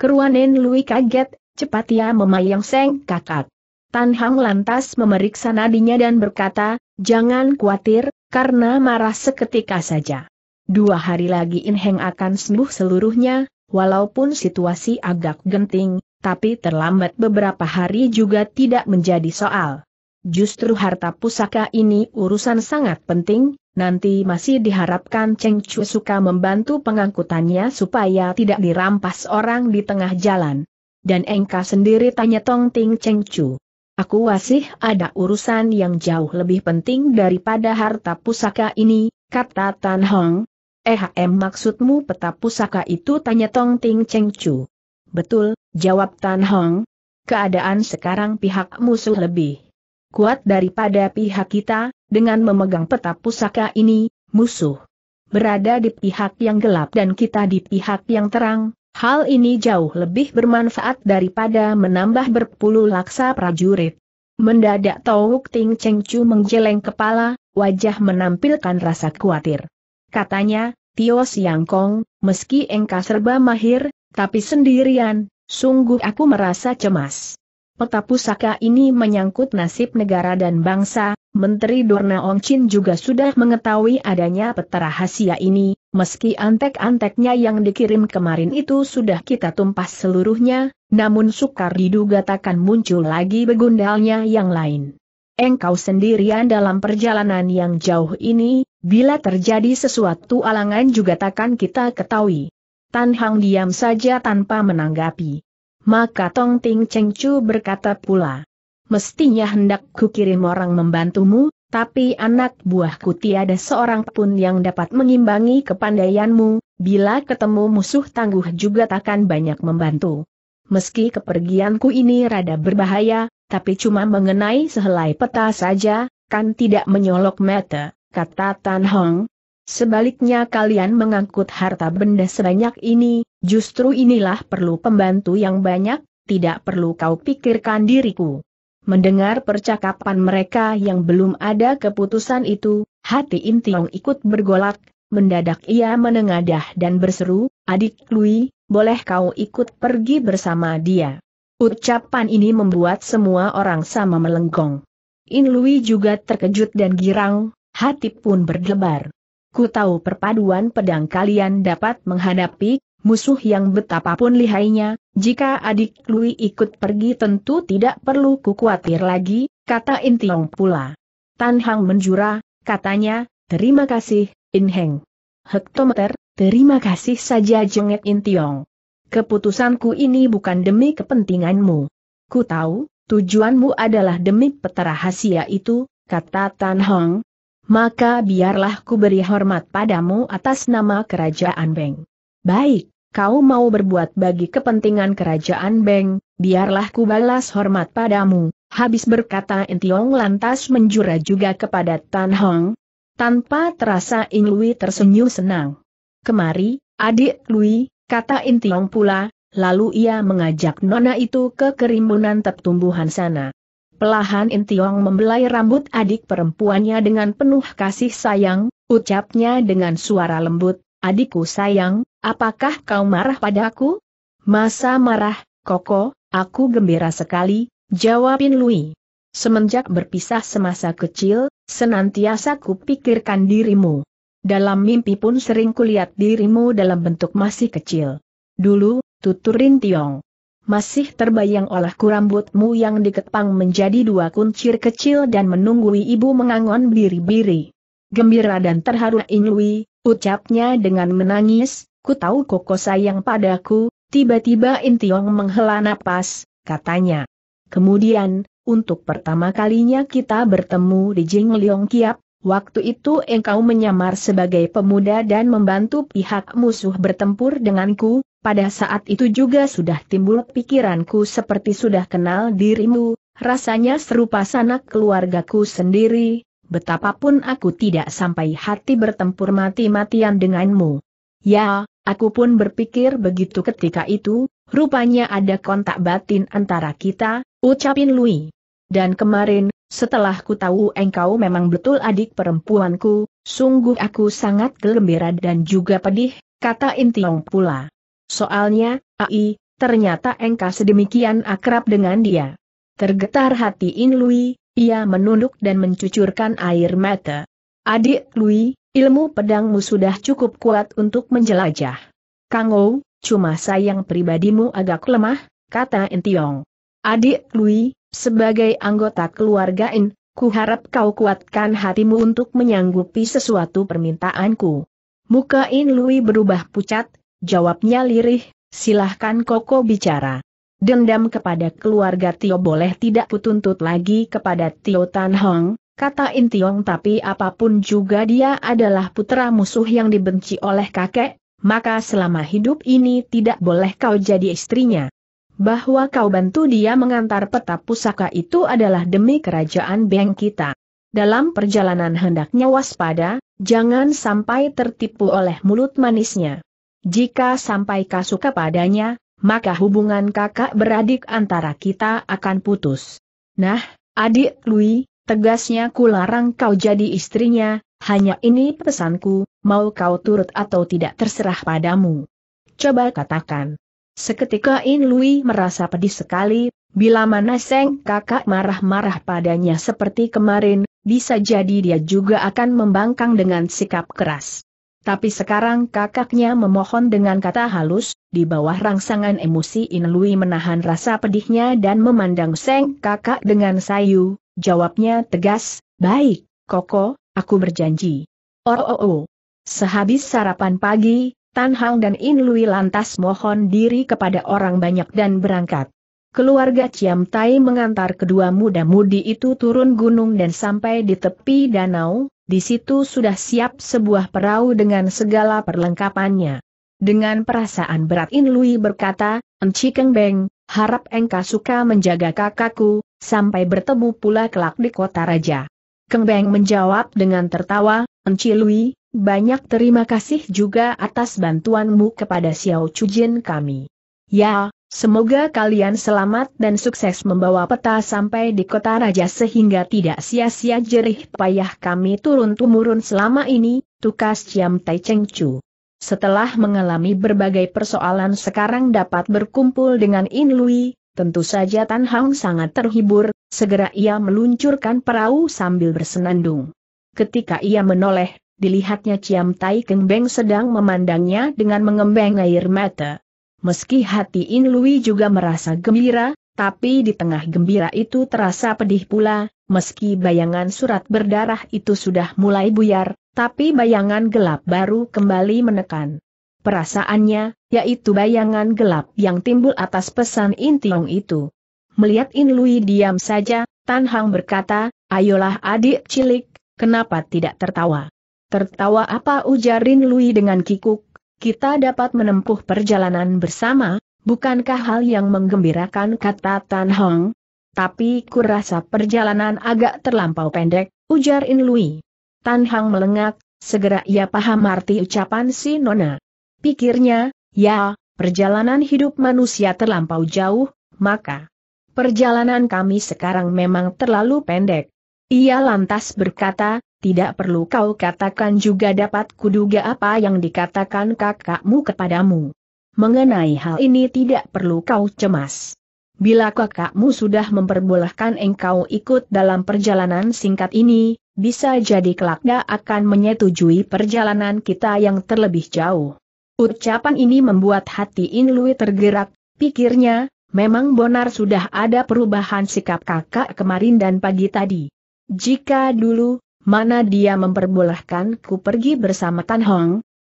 Keruanen Lui kaget, cepat ia memayang Seng kakak. Tan Hang lantas memeriksa nadinya dan berkata, jangan khawatir, karena marah seketika saja. Dua hari lagi In Heng akan sembuh seluruhnya, walaupun situasi agak genting, tapi terlambat beberapa hari juga tidak menjadi soal. Justru harta pusaka ini urusan sangat penting, nanti masih diharapkan Cheng Chu suka membantu pengangkutannya supaya tidak dirampas orang di tengah jalan. Dan engkau sendiri tanya Tong Ting Cheng Chu. Aku masih ada urusan yang jauh lebih penting daripada harta pusaka ini, kata Tan Hong, EHM maksudmu peta pusaka itu tanya Tong Ting Cheng Chu. Betul, jawab Tan Hong. Keadaan sekarang pihak musuh lebih kuat daripada pihak kita, dengan memegang peta pusaka ini, musuh berada di pihak yang gelap dan kita di pihak yang terang, hal ini jauh lebih bermanfaat daripada menambah berpuluh laksa prajurit. Mendadak Tauk Ting Cheng Chu menggeleng kepala, wajah menampilkan rasa khawatir. Katanya, Tio Siang Kong, meski engkau serba mahir, tapi sendirian, sungguh aku merasa cemas. Peta pusaka ini menyangkut nasib negara dan bangsa, Menteri Dorna Ong Chin juga sudah mengetahui adanya peta rahasia ini, meski antek-anteknya yang dikirim kemarin itu sudah kita tumpas seluruhnya, namun sukar diduga takkan muncul lagi begundalnya yang lain engkau sendirian dalam perjalanan yang jauh ini, bila terjadi sesuatu alangan juga takkan kita ketahui. Tan Hang diam saja tanpa menanggapi. Maka Tong Ting Cheng Chu berkata pula, mestinya hendak kukirim orang membantumu, tapi anak buahku tiada seorang pun yang dapat mengimbangi kepandaianmu, bila ketemu musuh tangguh juga takkan banyak membantu. Meski kepergianku ini rada berbahaya, tapi cuma mengenai sehelai peta saja, kan tidak menyolok mata, kata Tan Hong. Sebaliknya kalian mengangkut harta benda sebanyak ini, justru inilah perlu pembantu yang banyak, tidak perlu kau pikirkan diriku. Mendengar percakapan mereka yang belum ada keputusan itu, hati Intiong ikut bergolak, mendadak ia menengadah dan berseru, adik Lui, boleh kau ikut pergi bersama dia. Ucapan ini membuat semua orang sama melenggong. In Lui juga terkejut dan girang, hati pun berdebar. Ku tahu perpaduan pedang kalian dapat menghadapi musuh yang betapapun lihainya, jika adik Lui ikut pergi tentu tidak perlu ku khawatir lagi, kata Intiong pula. Tan Hang menjura, katanya, terima kasih, In Heng. Hektometer, terima kasih saja jengit Intiong. Keputusanku ini bukan demi kepentinganmu. Ku tahu, tujuanmu adalah demi peta rahasia itu, kata Tan Hong. Maka biarlah ku beri hormat padamu atas nama kerajaan Beng. Baik, kau mau berbuat bagi kepentingan kerajaan Beng, biarlah ku balas hormat padamu. Habis berkata Intiong lantas menjura juga kepada Tan Hong. Tanpa terasa In Lui tersenyum senang. Kemari, adik Lui, kata Intiong pula, lalu ia mengajak nona itu ke kerimbunan tertumbuhan sana. Pelahan Intiong membelai rambut adik perempuannya dengan penuh kasih sayang, ucapnya dengan suara lembut, adikku sayang, apakah kau marah padaku? Masa marah, Koko, aku gembira sekali, jawabin Lui. Semenjak berpisah semasa kecil, senantiasa kupikirkan dirimu. Dalam mimpi pun sering kulihat dirimu dalam bentuk masih kecil. Dulu, tuturin Tiong. Masih terbayang olehku rambutmu yang dikepang menjadi dua kuncir kecil dan menunggui ibu mengangon biri-biri. Gembira dan terharu Inlui, Ucapnya dengan menangis, ku tahu koko sayang padaku, tiba-tiba Intiong menghela napas, katanya. Kemudian, untuk pertama kalinya kita bertemu di Jing Leong Kiap, waktu itu engkau menyamar sebagai pemuda dan membantu pihak musuh bertempur denganku, pada saat itu juga sudah timbul pikiranku seperti sudah kenal dirimu, rasanya serupa sanak keluargaku sendiri, betapapun aku tidak sampai hati bertempur mati-matian denganmu. Ya, aku pun berpikir begitu ketika itu, rupanya ada kontak batin antara kita, ucapin Lui. Dan kemarin, setelah ku tahu engkau memang betul adik perempuanku, sungguh aku sangat gembira dan juga pedih, kata Intiong pula. Soalnya, Ai, ternyata engkau sedemikian akrab dengan dia. Tergetar hati In Lui, ia menunduk dan mencucurkan air mata. Adik Lui, ilmu pedangmu sudah cukup kuat untuk menjelajah. Kangou, cuma sayang pribadimu agak lemah, kata Intiong. Adik Lui, sebagai anggota keluarga In, kuharap kau kuatkan hatimu untuk menyanggupi sesuatu permintaanku. Muka In Lui berubah pucat, jawabnya lirih, silahkan Koko bicara. Dendam kepada keluarga Tio boleh tidak kutuntut lagi kepada Tio Tan Hong, kata Intiong tapi apa pun juga dia adalah putra musuh yang dibenci oleh kakek, maka selama hidup ini tidak boleh kau jadi istrinya. Bahwa kau bantu dia mengantar peta pusaka itu adalah demi kerajaan Beng kita. Dalam perjalanan hendaknya waspada, jangan sampai tertipu oleh mulut manisnya. Jika sampai kasuka padanya, maka hubungan kakak beradik antara kita akan putus. Nah, adik Lui, tegasnya ku larang kau jadi istrinya, hanya ini pesanku, mau kau turut atau tidak terserah padamu. Coba katakan. Seketika In Lui merasa pedih sekali, bila mana Seng kakak marah-marah padanya seperti kemarin, bisa jadi dia juga akan membangkang dengan sikap keras. Tapi sekarang kakaknya memohon dengan kata halus, di bawah rangsangan emosi Inlui menahan rasa pedihnya dan memandang Seng kakak dengan sayu, jawabnya tegas, baik, Koko, aku berjanji. Oh oh oh. Sehabis sarapan pagi, Tan Hang dan Inlui lantas mohon diri kepada orang banyak dan berangkat. Keluarga Ciam Tai mengantar kedua muda-mudi itu turun gunung dan sampai di tepi danau, di situ sudah siap sebuah perahu dengan segala perlengkapannya. Dengan perasaan berat In Lui berkata, Enci Keng Beng, harap engkau suka menjaga kakakku, sampai bertemu pula kelak di kota raja. Keng Beng menjawab dengan tertawa, Enci Lui, banyak terima kasih juga atas bantuanmu kepada Xiao Chujin kami. Ya, Semoga kalian selamat dan sukses membawa peta sampai di kota raja sehingga tidak sia-sia jerih payah kami turun-temurun selama ini, tukas Ciam Tai Cheng Chu. Setelah mengalami berbagai persoalan sekarang dapat berkumpul dengan In Lui, tentu saja Tan Hang sangat terhibur, segera ia meluncurkan perahu sambil bersenandung. Ketika ia menoleh, dilihatnya Ciam Tai Keng Beng sedang memandangnya dengan mengembang air mata. Meski hati In Lui juga merasa gembira, tapi di tengah gembira itu terasa pedih pula, meski bayangan surat berdarah itu sudah mulai buyar, tapi bayangan gelap baru kembali menekan. Perasaannya, yaitu bayangan gelap yang timbul atas pesan Intiong itu. Melihat In Lui diam saja, Tan Hang berkata, ayolah adik cilik, kenapa tidak tertawa? Tertawa apa ujar In Lui dengan kikuk, kita dapat menempuh perjalanan bersama, bukankah hal yang menggembirakan kata Tan Hong? Tapi kurasa perjalanan agak terlampau pendek, ujar In Lui. Tan Hong melengak, segera ia paham arti ucapan si Nona. Pikirnya, ya, perjalanan hidup manusia terlampau jauh, maka perjalanan kami sekarang memang terlalu pendek. Ia lantas berkata, tidak perlu kau katakan juga dapat kuduga apa yang dikatakan kakakmu kepadamu. Mengenai hal ini tidak perlu kau cemas. Bila kakakmu sudah memperbolehkan engkau ikut dalam perjalanan singkat ini, bisa jadi kelak dia akan menyetujui perjalanan kita yang terlebih jauh. Ucapan ini membuat hati Inlui tergerak, pikirnya, memang benar sudah ada perubahan sikap kakak kemarin dan pagi tadi. Jika dulu, mana dia memperbolehkan ku pergi bersama Tan Hong?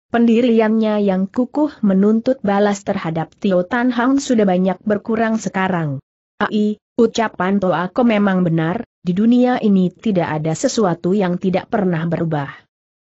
Pendiriannya yang kukuh menuntut balas terhadap Tio Tan Hong sudah banyak berkurang sekarang. Ai, ucapan Toako memang benar, di dunia ini tidak ada sesuatu yang tidak pernah berubah.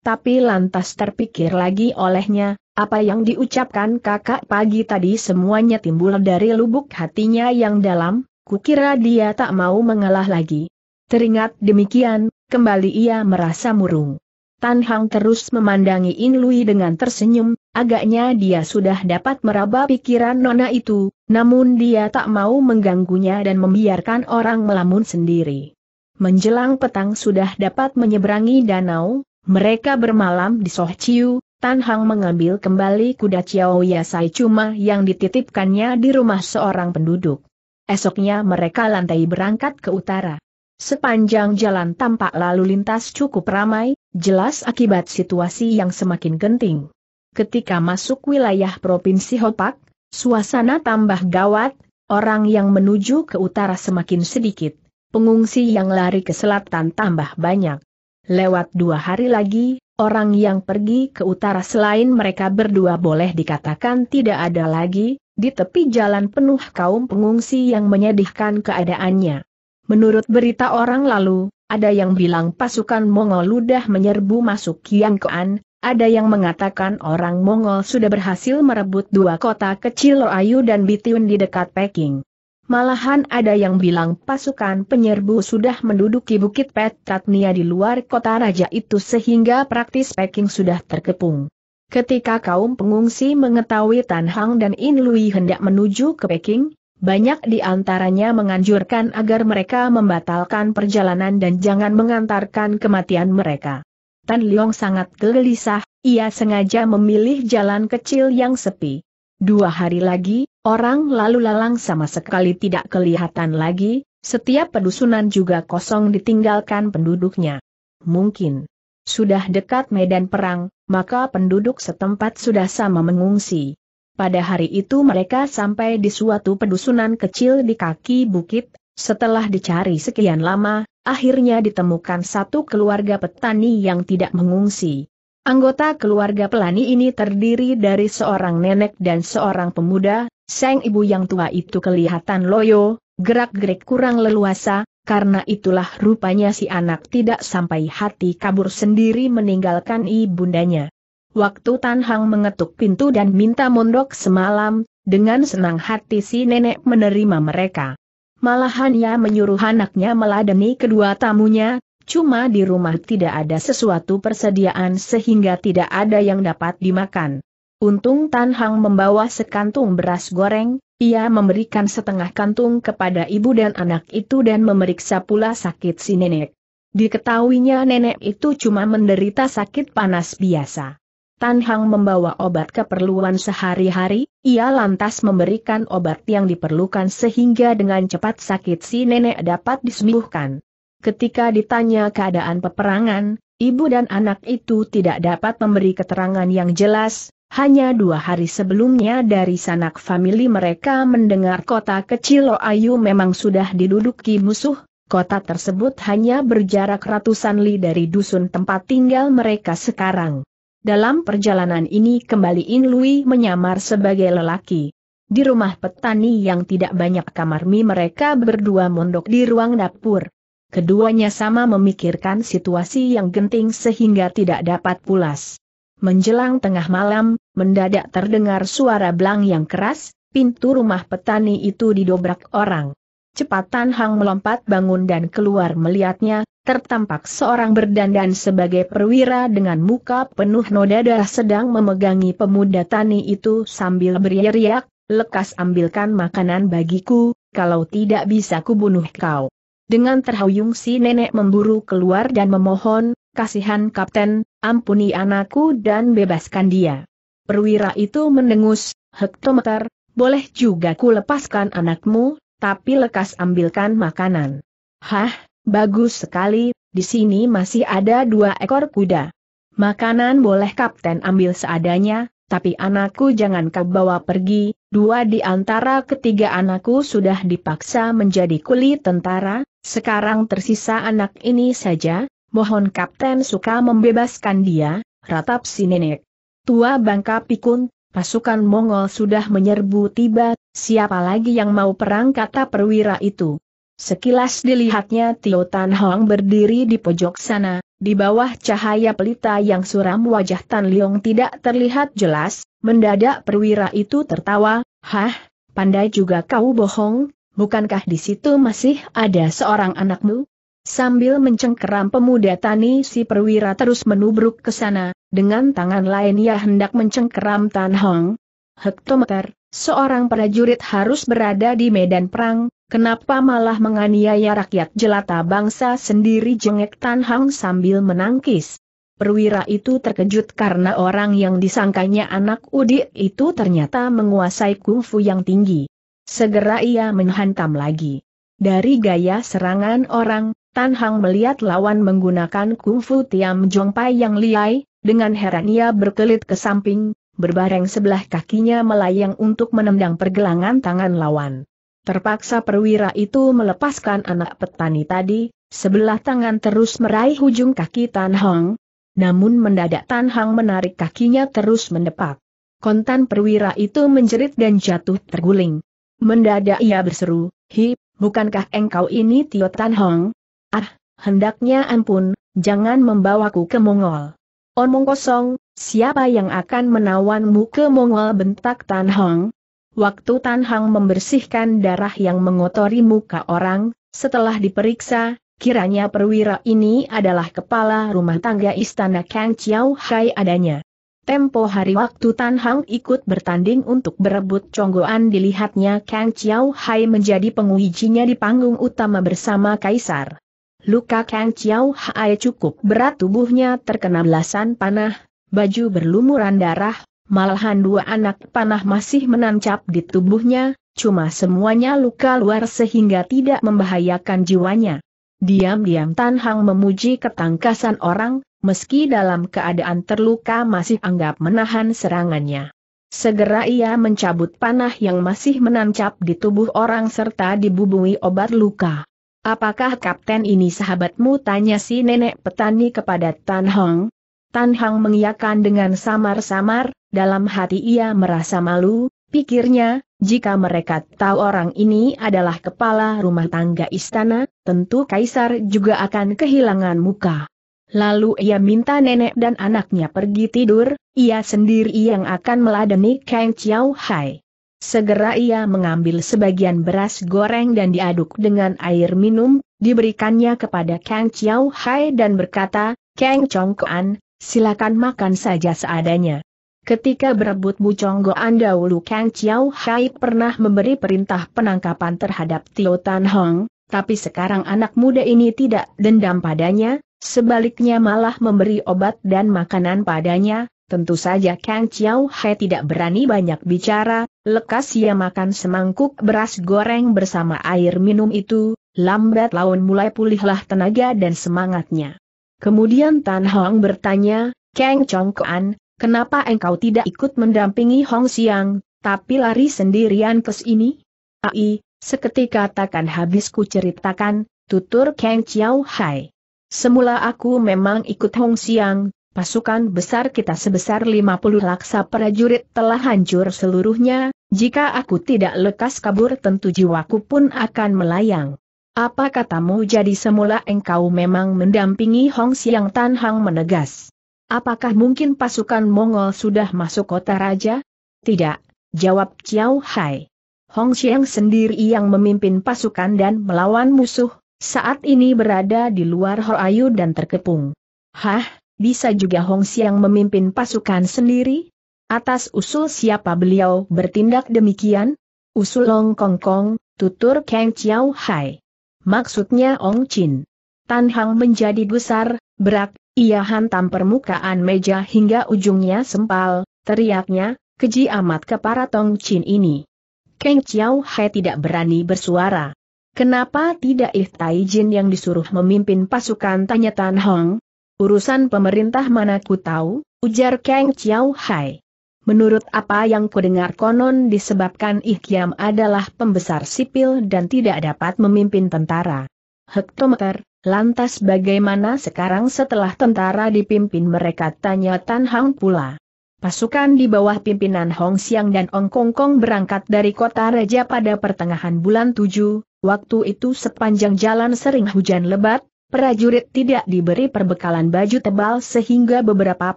Tapi lantas terpikir lagi olehnya, apa yang diucapkan kakak pagi tadi semuanya timbul dari lubuk hatinya yang dalam, kukira dia tak mau mengalah lagi. Teringat demikian, kembali ia merasa murung. Tan Hang terus memandangi In Lui dengan tersenyum, agaknya dia sudah dapat meraba pikiran nona itu, namun dia tak mau mengganggunya dan membiarkan orang melamun sendiri. Menjelang petang sudah dapat menyeberangi danau, mereka bermalam di Soh Chiu, Tan Hang mengambil kembali kuda Chiao Yasai cuma yang dititipkannya di rumah seorang penduduk. Esoknya mereka lantai berangkat ke utara. Sepanjang jalan tampak lalu lintas cukup ramai, jelas akibat situasi yang semakin genting. Ketika masuk wilayah Provinsi Hopak, suasana tambah gawat, orang yang menuju ke utara semakin sedikit, pengungsi yang lari ke selatan tambah banyak. Lewat dua hari lagi, orang yang pergi ke utara selain mereka berdua boleh dikatakan tidak ada lagi, di tepi jalan penuh kaum pengungsi yang menyedihkan keadaannya. Menurut berita orang lalu, ada yang bilang pasukan Mongol ludah menyerbu masuk Kiangkoan, ada yang mengatakan orang Mongol sudah berhasil merebut dua kota kecil Loayu dan Bitiun di dekat Peking. Malahan ada yang bilang pasukan penyerbu sudah menduduki Bukit Petratnia di luar kota raja itu sehingga praktis Peking sudah terkepung. Ketika kaum pengungsi mengetahui Tan Hang dan In Lui hendak menuju ke Peking, banyak di antaranya menganjurkan agar mereka membatalkan perjalanan dan jangan mengantarkan kematian mereka. Tan Leong sangat gelisah, ia sengaja memilih jalan kecil yang sepi. Dua hari lagi, orang lalu lalang sama sekali tidak kelihatan lagi, setiap pedusunan juga kosong ditinggalkan penduduknya. Mungkin sudah dekat medan perang, maka penduduk setempat sudah sama mengungsi. Pada hari itu mereka sampai di suatu pedusunan kecil di kaki bukit, setelah dicari sekian lama, akhirnya ditemukan satu keluarga petani yang tidak mengungsi. Anggota keluarga pelani ini terdiri dari seorang nenek dan seorang pemuda, sang ibu yang tua itu kelihatan loyo, gerak-gerik kurang leluasa, karena itulah rupanya si anak tidak sampai hati kabur sendiri meninggalkan ibundanya. Waktu Tan Hang mengetuk pintu dan minta mondok semalam, dengan senang hati si nenek menerima mereka. Malahan ia menyuruh anaknya meladeni kedua tamunya, cuma di rumah tidak ada sesuatu persediaan sehingga tidak ada yang dapat dimakan. Untung Tan Hang membawa sekantung beras goreng, ia memberikan setengah kantung kepada ibu dan anak itu dan memeriksa pula sakit si nenek. Diketahuinya nenek itu cuma menderita sakit panas biasa. Tan Hang membawa obat keperluan sehari-hari, ia lantas memberikan obat yang diperlukan sehingga dengan cepat sakit si nenek dapat disembuhkan. Ketika ditanya keadaan peperangan, ibu dan anak itu tidak dapat memberi keterangan yang jelas, hanya dua hari sebelumnya dari sanak famili mereka mendengar kota kecil Loayu memang sudah diduduki musuh, kota tersebut hanya berjarak ratusan li dari dusun tempat tinggal mereka sekarang. Dalam perjalanan ini kembali In Lui menyamar sebagai lelaki. Di rumah petani yang tidak banyak kamar mi mereka berdua mondok di ruang dapur. Keduanya sama memikirkan situasi yang genting sehingga tidak dapat pulas. Menjelang tengah malam, mendadak terdengar suara belang yang keras, pintu rumah petani itu didobrak orang. Cepatan Hang melompat bangun dan keluar melihatnya, tertampak seorang berdandan sebagai perwira dengan muka penuh noda darah sedang memegangi pemuda tani itu sambil beriak lekas ambilkan makanan bagiku, kalau tidak bisa kubunuh kau. Dengan terhuyung si nenek memburu keluar dan memohon, kasihan kapten, ampuni anakku dan bebaskan dia. Perwira itu mendengus, hektometer, boleh juga ku lepaskan anakmu, tapi lekas ambilkan makanan. Hah, bagus sekali, di sini masih ada dua ekor kuda. Makanan boleh kapten ambil seadanya, tapi anakku jangan kau bawa pergi, dua di antara ketiga anakku sudah dipaksa menjadi kulit tentara, sekarang tersisa anak ini saja, mohon kapten suka membebaskan dia, ratap si nenek. Tua bangka pikun, pasukan Mongol sudah menyerbu tiba, siapa lagi yang mau perang kata perwira itu. Sekilas dilihatnya Tio Tan Hong berdiri di pojok sana, di bawah cahaya pelita yang suram wajah Tan Leong tidak terlihat jelas, mendadak perwira itu tertawa, hah, pandai juga kau bohong, bukankah di situ masih ada seorang anakmu? Sambil mencengkeram pemuda tani si perwira terus menubruk ke sana, dengan tangan lain ia hendak mencengkeram Tan Hong. Hektometer, seorang prajurit harus berada di medan perang, kenapa malah menganiaya rakyat jelata bangsa sendiri jengek Tan Hong sambil menangkis. Perwira itu terkejut karena orang yang disangkanya anak Udi itu ternyata menguasai kungfu yang tinggi. Segera ia menghantam lagi. Dari gaya serangan orang, Tan Hang melihat lawan menggunakan kungfu Tiam Jong Pai yang liai, dengan heran ia berkelit ke samping, berbareng sebelah kakinya melayang untuk menendang pergelangan tangan lawan. Terpaksa perwira itu melepaskan anak petani tadi, sebelah tangan terus meraih ujung kaki Tan Hang, namun mendadak Tan Hang menarik kakinya terus mendepak. Kontan perwira itu menjerit dan jatuh terguling. Mendadak ia berseru, Hi, bukankah engkau ini Tio Tan Hong? Ah, hendaknya ampun, jangan membawaku ke Mongol. Omong kosong, siapa yang akan menawanmu ke Mongol bentak Tan Hong? Waktu Tan Hong membersihkan darah yang mengotori muka orang, setelah diperiksa, kiranya perwira ini adalah kepala rumah tangga istana Kang Chiao Hai adanya. Tempo hari waktu Tan Hang ikut bertanding untuk berebut conggoan dilihatnya Kang Chiao Hai menjadi pengujinya di panggung utama bersama Kaisar. Luka Kang Chiao Hai cukup berat tubuhnya terkena belasan panah, baju berlumuran darah, malahan dua anak panah masih menancap di tubuhnya, cuma semuanya luka luar sehingga tidak membahayakan jiwanya. Diam-diam Tan Hang memuji ketangkasan orang, meski dalam keadaan terluka masih anggap menahan serangannya. Segera ia mencabut panah yang masih menancap di tubuh orang serta dibubui obat luka. Apakah kapten ini sahabatmu tanya si nenek petani kepada Tan Hong? Tan Hong mengiyakan dengan samar-samar, dalam hati ia merasa malu, pikirnya, jika mereka tahu orang ini adalah kepala rumah tangga istana, tentu kaisar juga akan kehilangan muka. Lalu ia minta nenek dan anaknya pergi tidur, ia sendiri yang akan meladeni Kang Chiao Hai. Segera ia mengambil sebagian beras goreng dan diaduk dengan air minum, diberikannya kepada Kang Chiao Hai dan berkata, Kang Chong Kuan, silakan makan saja seadanya. Ketika berebut Bucong Goan dahulu Kang Chiao Hai pernah memberi perintah penangkapan terhadap Tio Tan Hong, tapi sekarang anak muda ini tidak dendam padanya, sebaliknya malah memberi obat dan makanan padanya, tentu saja Kang Chiao Hai tidak berani banyak bicara, lekas ia makan semangkuk beras goreng bersama air minum itu, lambat laun mulai pulihlah tenaga dan semangatnya. Kemudian Tan Hong bertanya, Kang Chong Koan, Kenapa engkau tidak ikut mendampingi Hong Xiang, tapi lari sendirian ke sini? Ai, seketika takkan habis ku ceritakan, tutur Kang Chiao Hai. Semula aku memang ikut Hong Xiang, pasukan besar kita sebesar 50 laksa prajurit telah hancur seluruhnya, jika aku tidak lekas kabur tentu jiwaku pun akan melayang. Apa katamu jadi semula engkau memang mendampingi Hong Xiang Tan Hang menegas. Apakah mungkin pasukan Mongol sudah masuk kota raja? Tidak, jawab Chiao Hai. Hong Xiang sendiri yang memimpin pasukan dan melawan musuh, saat ini berada di luar Hoayu dan terkepung. Hah, bisa juga Hong Xiang memimpin pasukan sendiri? Atas usul siapa beliau bertindak demikian? Usul Long Kong Kong, tutur Kang Chiao Hai. Maksudnya Ong Chin. Tan Hang menjadi gusar, berak, ia hantam permukaan meja hingga ujungnya sempal, teriaknya, keji amat ke para Tong Chin ini. Keng Chiao Hai tidak berani bersuara. Kenapa tidak Ih Tai Jin yang disuruh memimpin pasukan tanya Tan Hong? Urusan pemerintah mana ku tahu, ujar Keng Chiao Hai. Menurut apa yang kudengar konon disebabkan Ih Kiam adalah pembesar sipil dan tidak dapat memimpin tentara. Hektometer, Lantas bagaimana sekarang setelah tentara dipimpin mereka tanya Tan Hang pula. Pasukan di bawah pimpinan Hong Xiang dan Ong Kong Kong berangkat dari kota raja pada pertengahan bulan 7, waktu itu sepanjang jalan sering hujan lebat, prajurit tidak diberi perbekalan baju tebal sehingga beberapa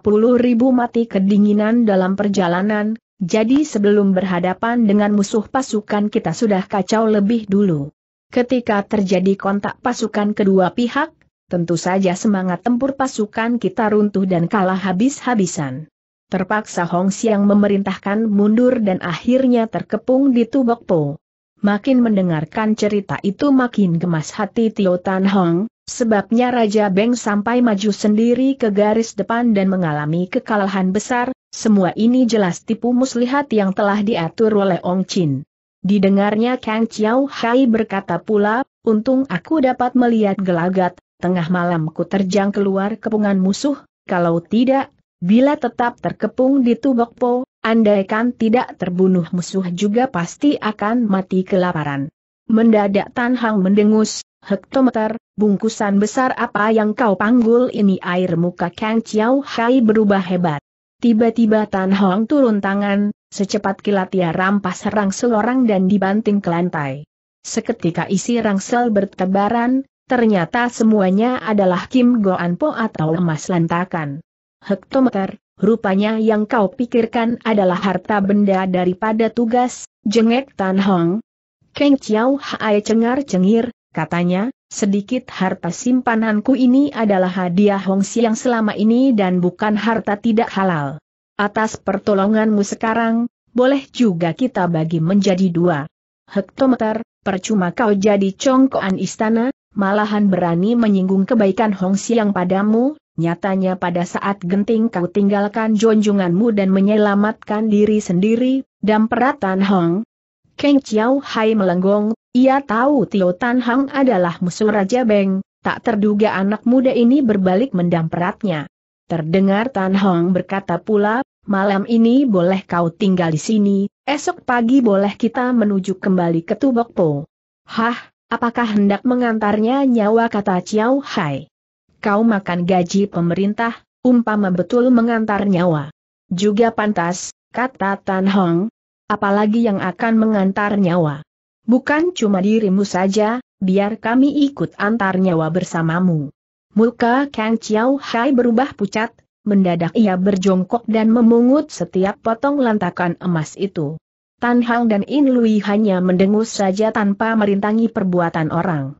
puluh ribu mati kedinginan dalam perjalanan, jadi sebelum berhadapan dengan musuh pasukan kita sudah kacau lebih dulu. Ketika terjadi kontak pasukan kedua pihak, tentu saja semangat tempur pasukan kita runtuh dan kalah habis-habisan. Terpaksa Hong Xiang memerintahkan mundur dan akhirnya terkepung di Tubokpo. Makin mendengarkan cerita itu makin gemas hati Tio Tan Hong, sebabnya Raja Beng sampai maju sendiri ke garis depan dan mengalami kekalahan besar, semua ini jelas tipu muslihat yang telah diatur oleh Ong Chin. Didengarnya Kang Chiao Hai berkata pula, untung aku dapat melihat gelagat, tengah malam ku terjang keluar kepungan musuh, kalau tidak, bila tetap terkepung di Tubokpo, andaikan tidak terbunuh musuh juga pasti akan mati kelaparan. Mendadak Tan Hang mendengus, hektometer, bungkusan besar apa yang kau panggul ini air muka Kang Chiao Hai berubah hebat. Tiba-tiba Tan Hong turun tangan, Secepat kilat ia rampas rangsel orang dan dibanting ke lantai. Seketika isi rangsel bertebaran, ternyata semuanya adalah Kim Goan Po atau emas lantakan. Hektometer, rupanya yang kau pikirkan adalah harta benda daripada tugas, jengek Tan Hong. Keng Chiao Hai cengar-cengir, katanya, sedikit harta simpananku ini adalah hadiah Hong Siang selama ini dan bukan harta tidak halal. Atas pertolonganmu sekarang, boleh juga kita bagi menjadi dua. Hektometer, percuma kau jadi congkoan istana, malahan berani menyinggung kebaikan Hong Siang padamu, nyatanya pada saat genting kau tinggalkan junjunganmu dan menyelamatkan diri sendiri, dan peratan Hong. Keng Chiao Hai melenggong, ia tahu Tio Tan Hang adalah musuh Raja Beng, tak terduga anak muda ini berbalik mendamperatnya. Terdengar Tan Hong berkata pula, malam ini boleh kau tinggal di sini, esok pagi boleh kita menuju kembali ke Tubokpo. Hah, apakah hendak mengantarnya nyawa kata Chiao Hai? Kau makan gaji pemerintah, umpama betul mengantar nyawa. Juga pantas, kata Tan Hong. Apalagi yang akan mengantar nyawa. Bukan cuma dirimu saja, biar kami ikut antar nyawa bersamamu. Muka Kang Chiao Hai berubah pucat, mendadak ia berjongkok dan memungut setiap potong lantakan emas itu. Tan Hang dan In Lui hanya mendengus saja tanpa merintangi perbuatan orang.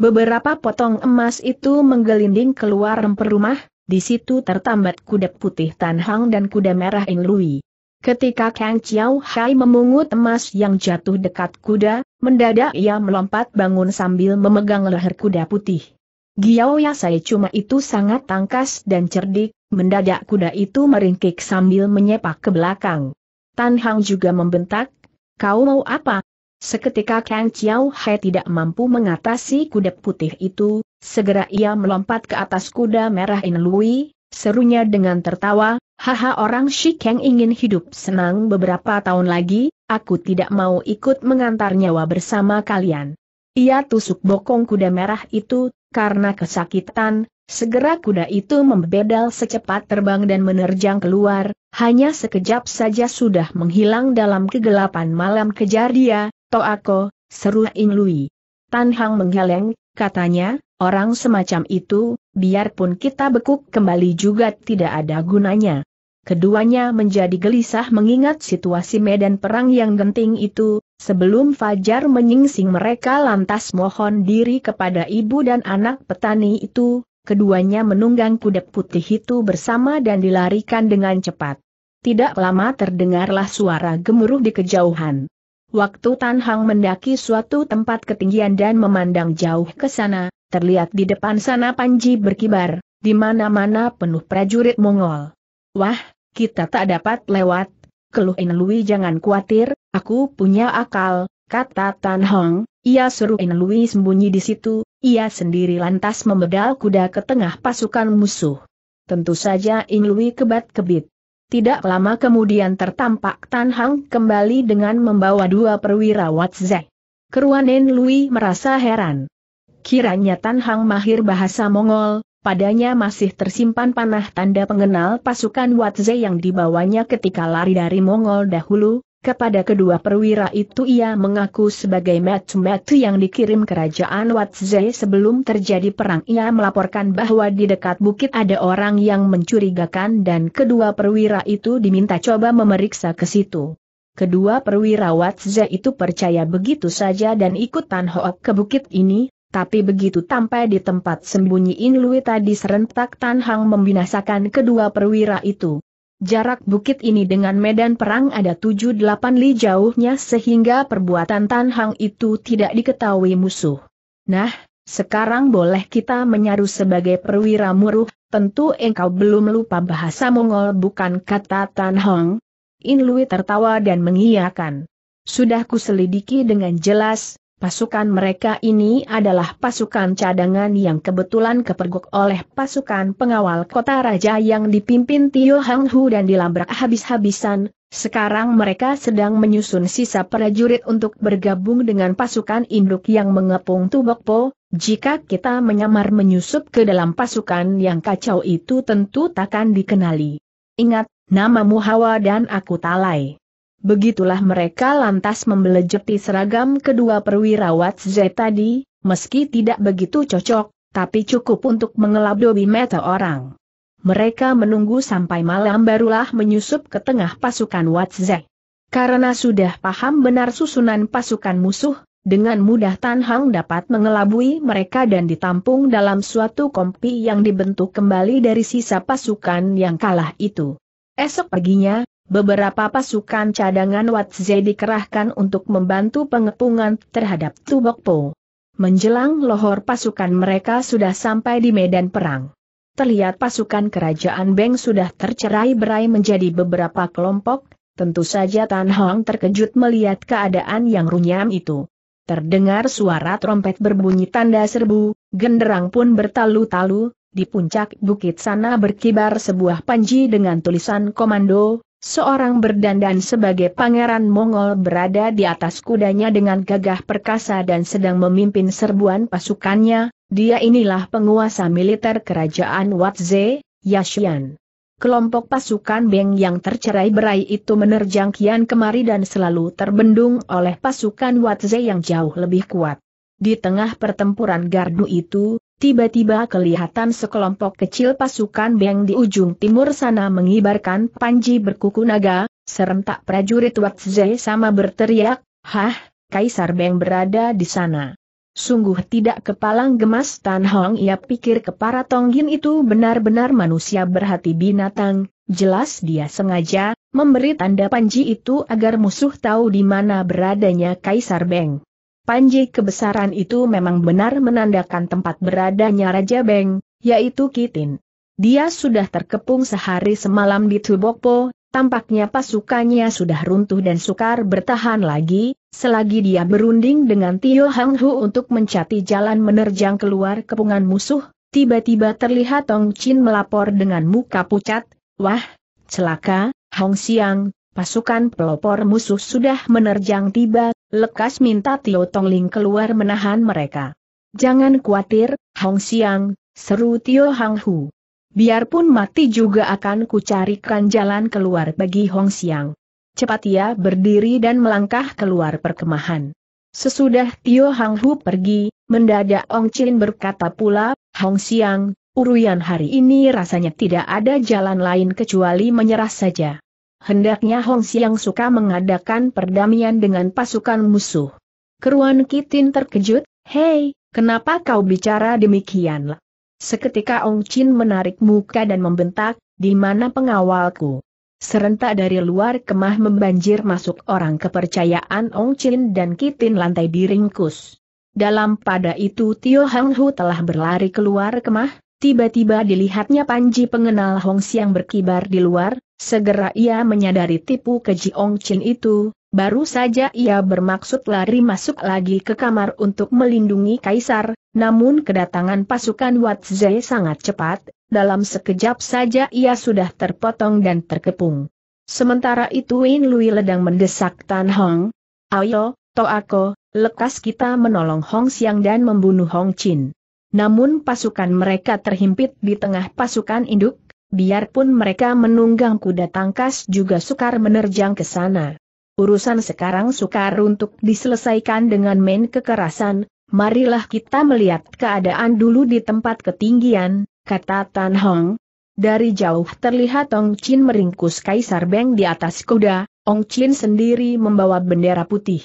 Beberapa potong emas itu menggelinding keluar remper rumah, Di situ tertambat kuda putih Tan Hang dan kuda merah In Lui. Ketika Kang Chiao Hai memungut emas yang jatuh dekat kuda, mendadak ia melompat bangun sambil memegang leher kuda putih. Giao Yasai cuma itu sangat tangkas dan cerdik, mendadak kuda itu meringkik sambil menyepak ke belakang. Tan Hang juga membentak, kau mau apa? Seketika Kang Chiao Hai tidak mampu mengatasi kuda putih itu, segera ia melompat ke atas kuda merah In Lui, serunya dengan tertawa, Haha orang Shi Kang ingin hidup senang beberapa tahun lagi, aku tidak mau ikut mengantar nyawa bersama kalian. Ia tusuk bokong kuda merah itu, karena kesakitan, segera kuda itu membedal secepat terbang dan menerjang keluar, hanya sekejap saja sudah menghilang dalam kegelapan malam kejar dia, Toako, seru Ing Lui. Tan Hang menggeleng, katanya, orang semacam itu, biarpun kita bekuk kembali juga tidak ada gunanya. Keduanya menjadi gelisah mengingat situasi medan perang yang genting itu, sebelum Fajar menyingsing mereka lantas mohon diri kepada ibu dan anak petani itu, keduanya menunggang kuda putih itu bersama dan dilarikan dengan cepat. Tidak lama terdengarlah suara gemuruh di kejauhan. Waktu Tan Hang mendaki suatu tempat ketinggian dan memandang jauh ke sana, terlihat di depan sana Panji berkibar, di mana-mana penuh prajurit Mongol. Wah, kita tak dapat lewat. Keluh Lui jangan khawatir, aku punya akal, kata Tan Hong, ia suruh Lui sembunyi di situ, ia sendiri lantas membedal kuda ke tengah pasukan musuh. Tentu saja Lui kebat-kebit. Tidak lama kemudian tertampak Tan Hang kembali dengan membawa dua perwira Watzek. Keruanen Lui merasa heran. Kiranya Tan Hang mahir bahasa Mongol, Padanya masih tersimpan panah tanda pengenal pasukan Watze yang dibawanya ketika lari dari Mongol dahulu, kepada kedua perwira itu ia mengaku sebagai metu-metu yang dikirim kerajaan Watze sebelum terjadi perang ia melaporkan bahwa di dekat bukit ada orang yang mencurigakan dan kedua perwira itu diminta coba memeriksa ke situ. Kedua perwira Watze itu percaya begitu saja dan ikut Tan Hook ke bukit ini, tapi begitu sampai di tempat sembunyi In Lui tadi serentak Tan Hang membinasakan kedua perwira itu. Jarak bukit ini dengan medan perang ada 7-8 li jauhnya sehingga perbuatan Tan Hang itu tidak diketahui musuh. Nah, sekarang boleh kita menyaru sebagai perwira muruh, tentu engkau belum lupa bahasa Mongol bukan kata Tan Hang. In Lui tertawa dan mengiyakan. Sudah kuselidiki dengan jelas, Pasukan mereka ini adalah pasukan cadangan yang kebetulan kepergok oleh pasukan pengawal kota raja yang dipimpin Tio Hang Hu dan dilabrak habis-habisan. Sekarang mereka sedang menyusun sisa prajurit untuk bergabung dengan pasukan induk yang mengepung Tubokpo. Jika kita menyamar menyusup ke dalam pasukan yang kacau itu tentu takkan dikenali. Ingat, namamu Hawa dan aku Talai. Begitulah mereka lantas membelejeti seragam kedua perwira Watze tadi, meski tidak begitu cocok, tapi cukup untuk mengelabui mata orang. Mereka menunggu sampai malam barulah menyusup ke tengah pasukan Watze. Karena sudah paham benar susunan pasukan musuh, dengan mudah Tan Hang dapat mengelabui mereka dan ditampung dalam suatu kompi yang dibentuk kembali dari sisa pasukan yang kalah itu. Esok paginya, beberapa pasukan cadangan Watze dikerahkan untuk membantu pengepungan terhadap Tubokpo. Menjelang lohor pasukan mereka sudah sampai di medan perang. Terlihat pasukan kerajaan Beng sudah tercerai-berai menjadi beberapa kelompok, tentu saja Tan Hong terkejut melihat keadaan yang runyam itu. Terdengar suara trompet berbunyi tanda serbu, genderang pun bertalu-talu, di puncak bukit sana berkibar sebuah panji dengan tulisan komando, Seorang berdandan sebagai pangeran Mongol berada di atas kudanya dengan gagah perkasa dan sedang memimpin serbuan pasukannya, dia inilah penguasa militer kerajaan Watze, Yashian. Kelompok pasukan Beng yang tercerai-berai itu menerjang kian kemari dan selalu terbendung oleh pasukan Watze yang jauh lebih kuat. Di tengah pertempuran gardu itu, Tiba-tiba kelihatan sekelompok kecil pasukan Beng di ujung timur sana mengibarkan panji berkuku naga, serentak prajurit Watze sama berteriak, Hah, Kaisar Beng berada di sana. Sungguh tidak kepalang gemas Tan Hong ia pikir kepara Tonggin itu benar-benar manusia berhati binatang, jelas dia sengaja, memberi tanda panji itu agar musuh tahu di mana beradanya Kaisar Beng. Panji kebesaran itu memang benar menandakan tempat beradanya Raja Beng, yaitu Kitin. Dia sudah terkepung sehari semalam di Tubokpo, Tampaknya pasukannya sudah runtuh dan sukar bertahan lagi, selagi dia berunding dengan Tio Hang Hu untuk mencati jalan menerjang keluar kepungan musuh, tiba-tiba terlihat Tong Chin melapor dengan muka pucat, wah, celaka, Hong Xiang, pasukan pelopor musuh sudah menerjang tiba, lekas minta Tio Tong Ling keluar menahan mereka. Jangan khawatir, Hong Xiang, seru Tio Hang Hu. Biarpun mati juga akan kucarikan jalan keluar bagi Hong Xiang. Cepat ia berdiri dan melangkah keluar perkemahan. Sesudah Tio Hang Hu pergi, mendadak Ong Chin berkata pula, Hong Xiang, uruyan hari ini rasanya tidak ada jalan lain kecuali menyerah saja. Hendaknya Hong Xiang suka mengadakan perdamaian dengan pasukan musuh. Keruan Kitin terkejut, Hei, kenapa kau bicara demikian? Seketika Ong Chin menarik muka dan membentak, di mana pengawalku? Serentak dari luar kemah membanjir masuk orang kepercayaan Ong Chin dan Kitin lantai diringkus. Dalam pada itu Tio Hang Hu telah berlari keluar kemah, tiba-tiba dilihatnya Panji pengenal Hong Siang berkibar di luar, segera ia menyadari tipu keji Ong Chin itu, baru saja ia bermaksud lari masuk lagi ke kamar untuk melindungi Kaisar, namun kedatangan pasukan Wat Zhe sangat cepat, dalam sekejap saja ia sudah terpotong dan terkepung. Sementara itu Win Lui ledang mendesak Tan Hong, Ayo, Toako, lekas kita menolong Hong Xiang dan membunuh Hong Chin. Namun pasukan mereka terhimpit di tengah pasukan induk, biarpun mereka menunggang kuda tangkas juga sukar menerjang ke sana. Urusan sekarang sukar untuk diselesaikan dengan main kekerasan, marilah kita melihat keadaan dulu di tempat ketinggian, kata Tan Hong. Dari jauh terlihat Ong Chin meringkus Kaisar Beng di atas kuda, Ong Chin sendiri membawa bendera putih.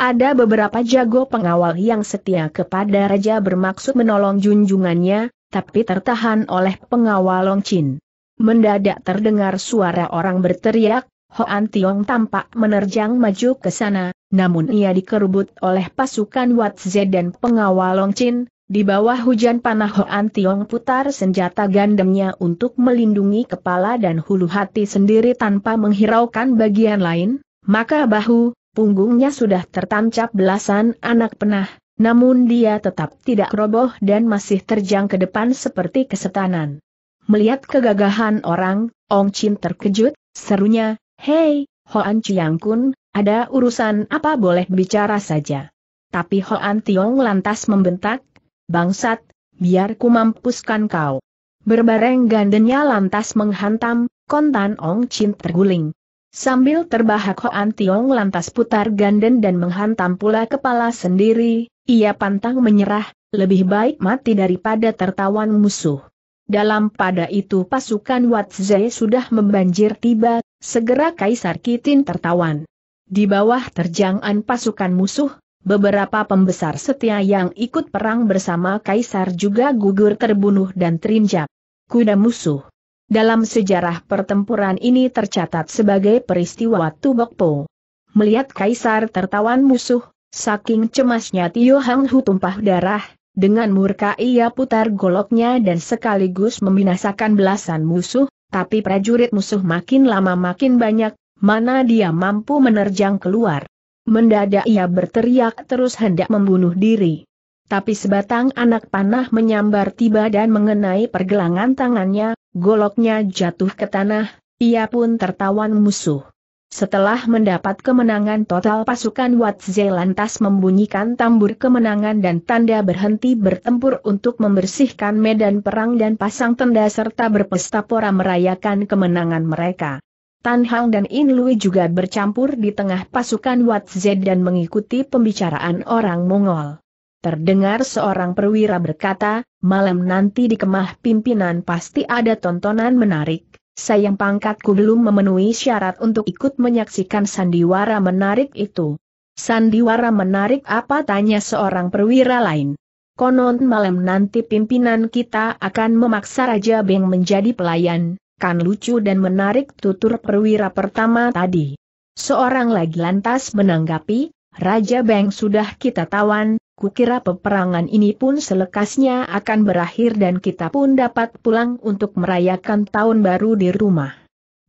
Ada beberapa jago pengawal yang setia kepada raja bermaksud menolong junjungannya, tapi tertahan oleh pengawal Ong Chin. Mendadak terdengar suara orang berteriak, Hoan Tiong tampak menerjang maju ke sana, namun ia dikerubut oleh pasukan Wat Zhe dan pengawal Long Chin. Di bawah hujan panah Hoan Tiong putar senjata gandengnya untuk melindungi kepala dan hulu hati sendiri tanpa menghiraukan bagian lain, maka bahu, punggungnya sudah tertancap belasan anak penah, namun dia tetap tidak roboh dan masih terjang ke depan seperti kesetanan. Melihat kegagahan orang, Ong Chin terkejut, serunya, Hei, Hoan Chiang Kun, ada urusan apa boleh bicara saja. Tapi Hoan Tiong lantas membentak, bangsat, biar ku mampuskan kau. Berbareng gandenya lantas menghantam, kontan Ong Chin terguling. Sambil terbahak Hoan Tiong lantas putar ganden dan menghantam pula kepala sendiri, ia pantang menyerah, lebih baik mati daripada tertawan musuh. Dalam pada itu pasukan Wat Zhe sudah membanjir tiba, segera Kaisar Kitin tertawan. Di bawah terjangan pasukan musuh, beberapa pembesar setia yang ikut perang bersama Kaisar juga gugur terbunuh dan terinjak. Kuda musuh. Dalam sejarah pertempuran ini tercatat sebagai peristiwa Tubokpo. Melihat Kaisar tertawan musuh, saking cemasnya Tio Hang Hu tumpah darah, dengan murka ia putar goloknya dan sekaligus membinasakan belasan musuh, tapi prajurit musuh makin lama makin banyak, mana dia mampu menerjang keluar. Mendadak ia berteriak terus hendak membunuh diri. Tapi sebatang anak panah menyambar tiba dan mengenai pergelangan tangannya, goloknya jatuh ke tanah, ia pun tertawan musuh. Setelah mendapat kemenangan total pasukan Watze lantas membunyikan tambur kemenangan dan tanda berhenti bertempur untuk membersihkan medan perang dan pasang tenda serta berpesta pora merayakan kemenangan mereka. Tan Hang dan In Lui juga bercampur di tengah pasukan Watze dan mengikuti pembicaraan orang Mongol. Terdengar seorang perwira berkata, malam nanti di kemah pimpinan pasti ada tontonan menarik sayang pangkatku belum memenuhi syarat untuk ikut menyaksikan sandiwara menarik itu. Sandiwara menarik apa tanya seorang perwira lain. Konon malam nanti pimpinan kita akan memaksa Raja Beng menjadi pelayan, kan lucu dan menarik tutur perwira pertama tadi. Seorang lagi lantas menanggapi, Raja Beng sudah kita tawan, kukira peperangan ini pun selekasnya akan berakhir dan kita pun dapat pulang untuk merayakan tahun baru di rumah.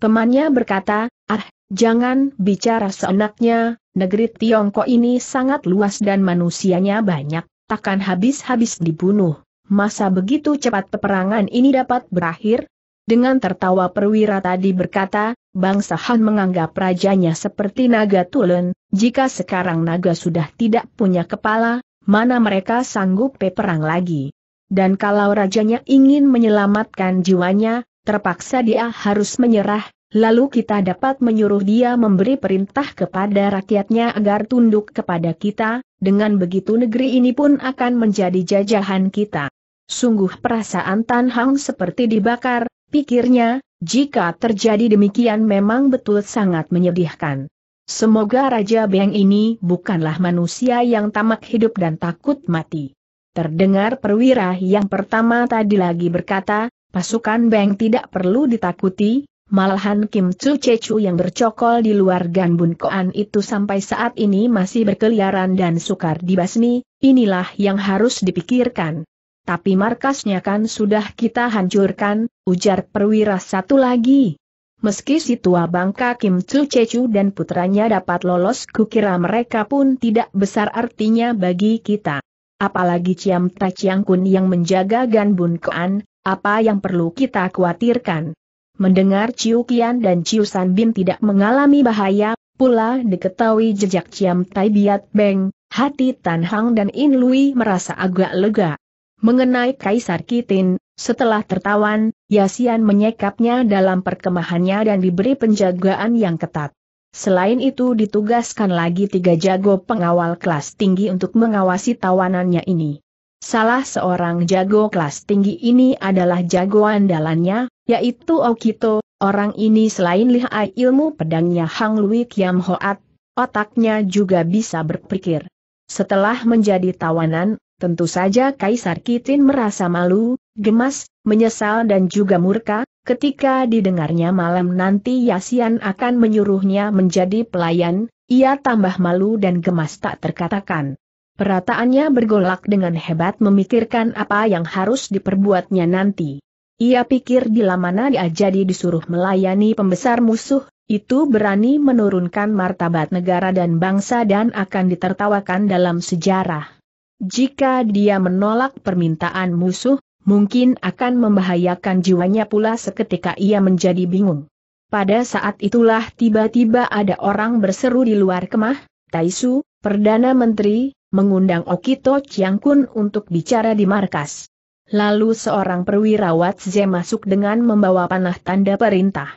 Temannya berkata, ah, jangan bicara seenaknya, negeri Tiongkok ini sangat luas dan manusianya banyak, takkan habis-habis dibunuh. Masa begitu cepat peperangan ini dapat berakhir? Dengan tertawa perwira tadi berkata, bangsa Han menganggap rajanya seperti naga tulen, jika sekarang naga sudah tidak punya kepala, mana mereka sanggup peperang lagi. Dan kalau rajanya ingin menyelamatkan jiwanya, terpaksa dia harus menyerah, lalu kita dapat menyuruh dia memberi perintah kepada rakyatnya agar tunduk kepada kita, dengan begitu negeri ini pun akan menjadi jajahan kita. Sungguh perasaan Tan Hang seperti dibakar, pikirnya, jika terjadi demikian memang betul sangat menyedihkan. Semoga Raja Beng ini bukanlah manusia yang tamak hidup dan takut mati. Terdengar perwira yang pertama tadi lagi berkata, pasukan Beng tidak perlu ditakuti, Malahan Kim Chu Chechu yang bercokol di luar Ganbun Koan itu sampai saat ini masih berkeliaran dan sukar dibasmi, inilah yang harus dipikirkan. Tapi markasnya kan sudah kita hancurkan, ujar perwira satu lagi. Meski si tua bangka Kim Chu Chechu dan putranya dapat lolos kukira mereka pun tidak besar artinya bagi kita. Apalagi Ciam Ta Chiang Kun yang menjaga Ganbun Koan, apa yang perlu kita khawatirkan? Mendengar Ciu Kian dan Ciu San Bin tidak mengalami bahaya, pula diketahui jejak Ciam Tai Biat Beng, hati Tan Hang dan In Lui merasa agak lega. Mengenai Kaisar Kitin, setelah tertawan, Yasian menyekapnya dalam perkemahannya dan diberi penjagaan yang ketat. Selain itu ditugaskan lagi tiga jago pengawal kelas tinggi untuk mengawasi tawanannya ini. Salah seorang jago kelas tinggi ini adalah jago andalannya, yaitu Okito, orang ini selain lihai ilmu pedangnya Hang Lui Kiam Hoat, otaknya juga bisa berpikir. Setelah menjadi tawanan, tentu saja Kaisar Kitin merasa malu, gemas, menyesal dan juga murka, ketika didengarnya malam nanti Yasian akan menyuruhnya menjadi pelayan, ia tambah malu dan gemas tak terkatakan. Perataannya bergolak dengan hebat memikirkan apa yang harus diperbuatnya nanti. Ia pikir bila mana dia jadi disuruh melayani pembesar musuh, itu berani menurunkan martabat negara dan bangsa dan akan ditertawakan dalam sejarah. Jika dia menolak permintaan musuh, mungkin akan membahayakan jiwanya pula seketika ia menjadi bingung. Pada saat itulah tiba-tiba ada orang berseru di luar kemah, Taisu, Perdana Menteri, mengundang Okito Chiang Kun untuk bicara di markas. Lalu seorang perwira Watze masuk dengan membawa panah tanda perintah.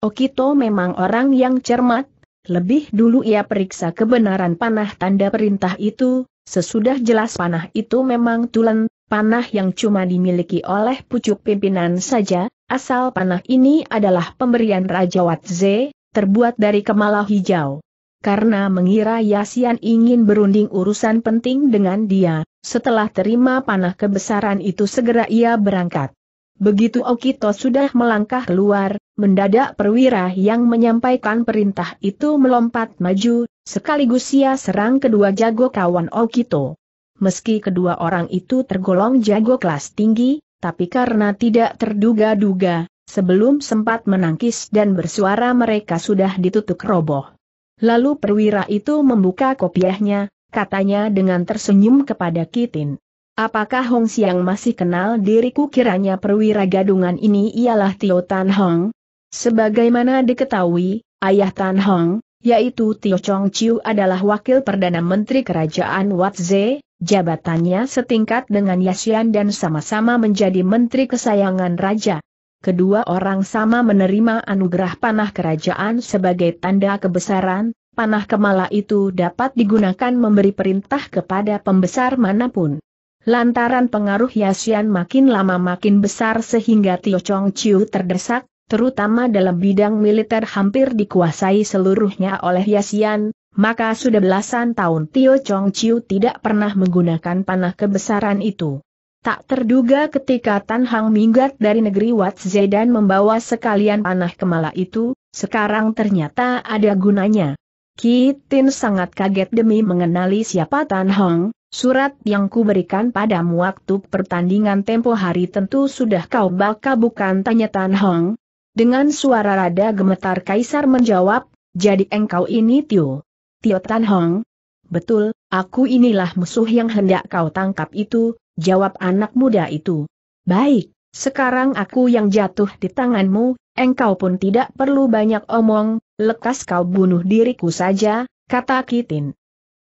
Okito memang orang yang cermat, lebih dulu ia periksa kebenaran panah tanda perintah itu, sesudah jelas panah itu memang tulen, panah yang cuma dimiliki oleh pucuk pimpinan saja, asal panah ini adalah pemberian Raja Watze, terbuat dari kemalau hijau. Karena mengira Yasian ingin berunding urusan penting dengan dia, setelah terima panah kebesaran itu segera ia berangkat. Begitu Okito sudah melangkah keluar, mendadak perwira yang menyampaikan perintah itu melompat maju, sekaligus ia serang kedua jago kawan Okito. Meski kedua orang itu tergolong jago kelas tinggi, tapi karena tidak terduga-duga, sebelum sempat menangkis dan bersuara mereka sudah ditutup roboh. Lalu perwira itu membuka kopiahnya, katanya dengan tersenyum kepada Kitin. Apakah Hong Siang masih kenal diriku kiranya perwira gadungan ini ialah Tio Tan Hong? Sebagaimana diketahui, ayah Tan Hong, yaitu Tio Chong Chiu adalah wakil Perdana Menteri Kerajaan Watze, jabatannya setingkat dengan Yasian dan sama-sama menjadi menteri kesayangan raja kedua orang sama menerima anugerah panah kerajaan sebagai tanda kebesaran, panah kemala itu dapat digunakan memberi perintah kepada pembesar mana pun. Lantaran pengaruh Yasian makin lama makin besar sehingga Tio Chong Chiu terdesak, terutama dalam bidang militer hampir dikuasai seluruhnya oleh Yasian, maka sudah belasan tahun Tio Chong Chiu tidak pernah menggunakan panah kebesaran itu. Tak terduga ketika Tan Hang minggat dari negeri Wat dan membawa sekalian panah kemala itu, sekarang ternyata ada gunanya. Kitin sangat kaget demi mengenali siapa Tan Hang, surat yang kuberikan padamu waktu pertandingan tempo hari tentu sudah kau baca bukan tanya Tan Hang. Dengan suara rada gemetar Kaisar menjawab, jadi engkau ini Tio. Tio Tan Hang? Betul, aku inilah musuh yang hendak kau tangkap itu, jawab anak muda itu. Baik, sekarang aku yang jatuh di tanganmu, engkau pun tidak perlu banyak omong, lekas kau bunuh diriku saja, kata Kitin.